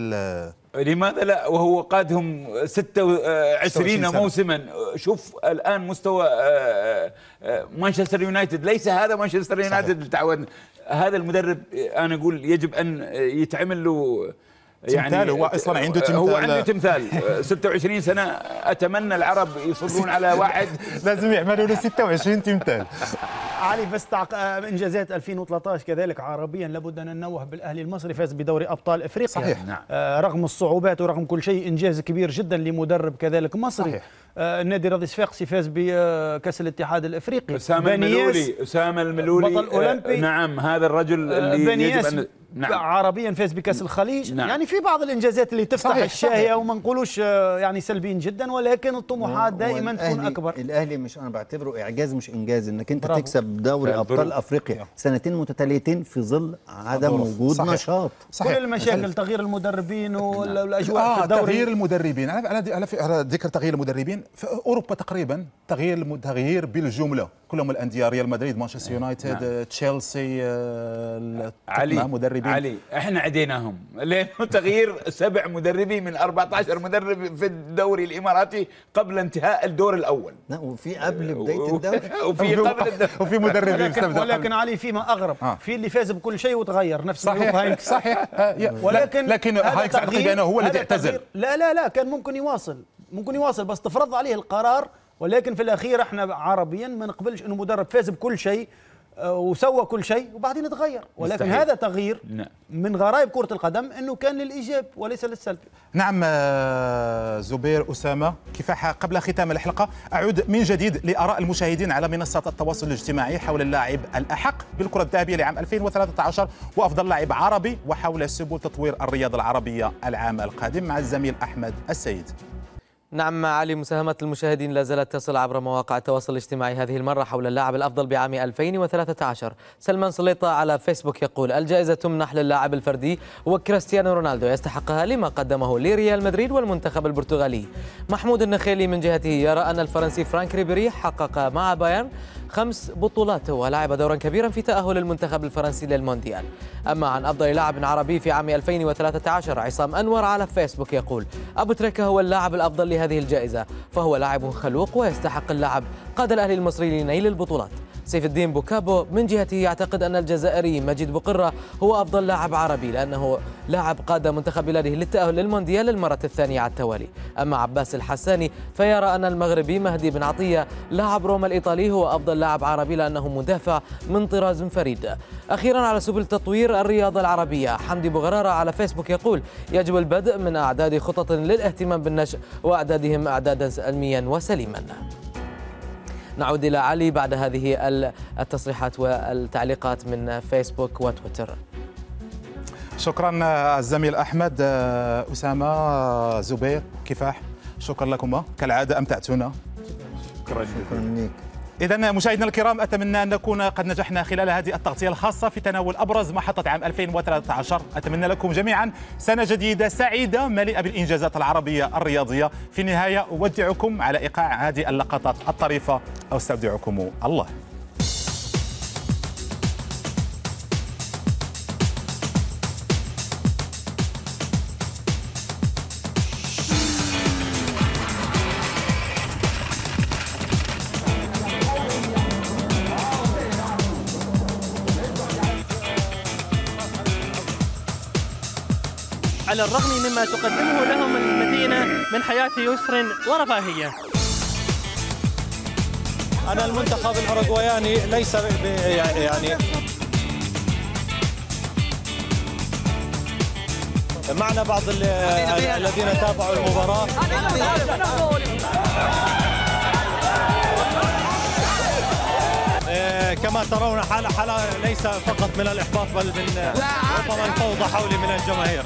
لماذا لا؟ وهو قادهم 26 26 سنة. موسما. شوف الآن مستوى آه، آه، مانشستر يونايتد. ليس هذا مانشستر يونايتد اللي تعودنا هذا المدرب آه، أنا أقول يجب أن يتعمل له تمثال، هو أصلاً عنده هو تمثال. عنده تمثال آه، 26 سنة أتمنى العرب يصرون على واحد لازم يعملوا له 26 تمثال علي بس تعق... آه، إنجازات 2013 كذلك عربيا لابد أن ننوه بالأهلي المصري فاز بدوري أبطال إفريقيا صحيح. نعم. آه رغم الصعوبات ورغم كل شيء إنجاز كبير جدا لمدرب كذلك مصري صحيح. آه النادي رادس صفاقسي فاز بكاس الاتحاد الإفريقي أسامة الملولي أسامة الملولي بطل أولمبي. آه، نعم هذا الرجل اللي يجب بنياس أن نعم. عربيا فاز بكأس الخليج نعم. يعني في بعض الإنجازات اللي تفتح صحيح، الشاهية صحيح. وما نقولوش آه، يعني سلبيين جدا ولكن الطموحات دائما تكون أكبر الأهلي مش أنا بعتبره إعجاز مش إنجاز إنك أنت برافو. تكسب دوري أبطال. أفريقيا سنتين متتاليتين في ظل عدم. وجود صحيح. نشاط كل المشاكل تغيير المدربين والأجواء في آه الدوري تغيير المدربين على على ذكر تغيير المدربين في أوروبا تقريبا تغيير تغيير بالجملة كلهم الأندية ريال مدريد مانشستر يونايتد نعم. تشيلسي آه، علي توتنهام، مدربين. علي إحنا عديناهم. لأنه تغيير سبع مدربين من 14 مدرب في الدوري الإماراتي قبل انتهاء الدور الأول. لا وفي قبل بداية الدوري. وفي قبل الدوري. وفي مدربين ولكن, ولكن علي فيما أغرب آه. في اللي فاز بكل شيء وتغير نفس صحيح هاينكس صحيح. آه، ولكن لكن هذا هاينكس أعتقد بأنه هو الذي اعتزل. لا لا لا كان ممكن يواصل. ممكن يواصل بس تفرض عليه القرار ولكن في الأخير إحنا عربيا ما نقبلش إنه مدرب فاز بكل شيء وسوى كل شيء وبعدين تغير ولكن مستحيل. هذا تغيير نعم. من غرائب كرة القدم إنه كان للايجاب وليس للسلب نعم آه، زبير أسامة كفاح قبل ختام الحلقة أعود من جديد لآراء المشاهدين على منصات التواصل الاجتماعي حول اللاعب الأحق بالكرة الذهبية لعام 2013 وأفضل لاعب عربي وحول سبل تطوير الرياضة العربية العام القادم مع الزميل أحمد السيد نعم علي مساهمة المشاهدين لا زالت تصل عبر مواقع التواصل الاجتماعي هذه المرة حول اللاعب الأفضل بعام 2013 سلمان سليطة على فيسبوك يقول الجائزة تمنح للاعب الفردي وكريستيانو رونالدو يستحقها لما قدمه لريال مدريد والمنتخب البرتغالي. محمود النخيلي من جهته يرى أن الفرنسي فرانك ريبيري حقق مع بايرن خمس بطولات ولعب دورا كبيرا في تأهل المنتخب الفرنسي للمونديال. أما عن أفضل لاعب عربي في عام 2013 عصام أنور على فيسبوك يقول أبو تريكة هو اللاعب الأفضل لهذه الجائزة فهو لاعب خلوق ويستحق اللعب قاد الأهلي المصري لنيل البطولات. سيف الدين بوكابو من جهته يعتقد أن الجزائري مجيد بقرة هو أفضل لاعب عربي لأنه لاعب قاد منتخب بلاده للتأهل للمونديال للمرة الثانية على التوالي. أما عباس الحساني فيرى أن المغربي مهدي بن عطية لاعب روما الإيطالي هو أفضل لاعب عربي لأنه مدافع من طراز فريد. أخيرا على سبل تطوير الرياضة العربية حمدي بغرارة على فيسبوك يقول يجب البدء من أعداد خطط للاهتمام بالنشء وأعدادهم أعدادا علميا وسليما. نعود إلى علي بعد هذه التصريحات والتعليقات من فيسبوك وتويتر. شكرا الزميل أحمد أسامة زبير كفاح. شكرا لكما كالعادة أمتعتونا. شكرا شكرا لك. إذا مشاهدينا الكرام أتمنى أن نكون قد نجحنا خلال هذه التغطية الخاصة في تناول أبرز محطة عام 2013 أتمنى لكم جميعا سنة جديدة سعيدة مليئة بالإنجازات العربية الرياضية. في النهاية أودعكم على إيقاع هذه اللقطات الطريفة. أستودعكم الله. على الرغم مما تقدمه لهم المدينة من حياة يسر ورفاهية. أنا المنتخب الأوروغواياني ليس يعني معنا بعض ال- الذين تابعوا المباراة. آه، كما ترون حالة حالة ليس فقط من الإحباط بل من ربما الفوضى حولي من الجماهير.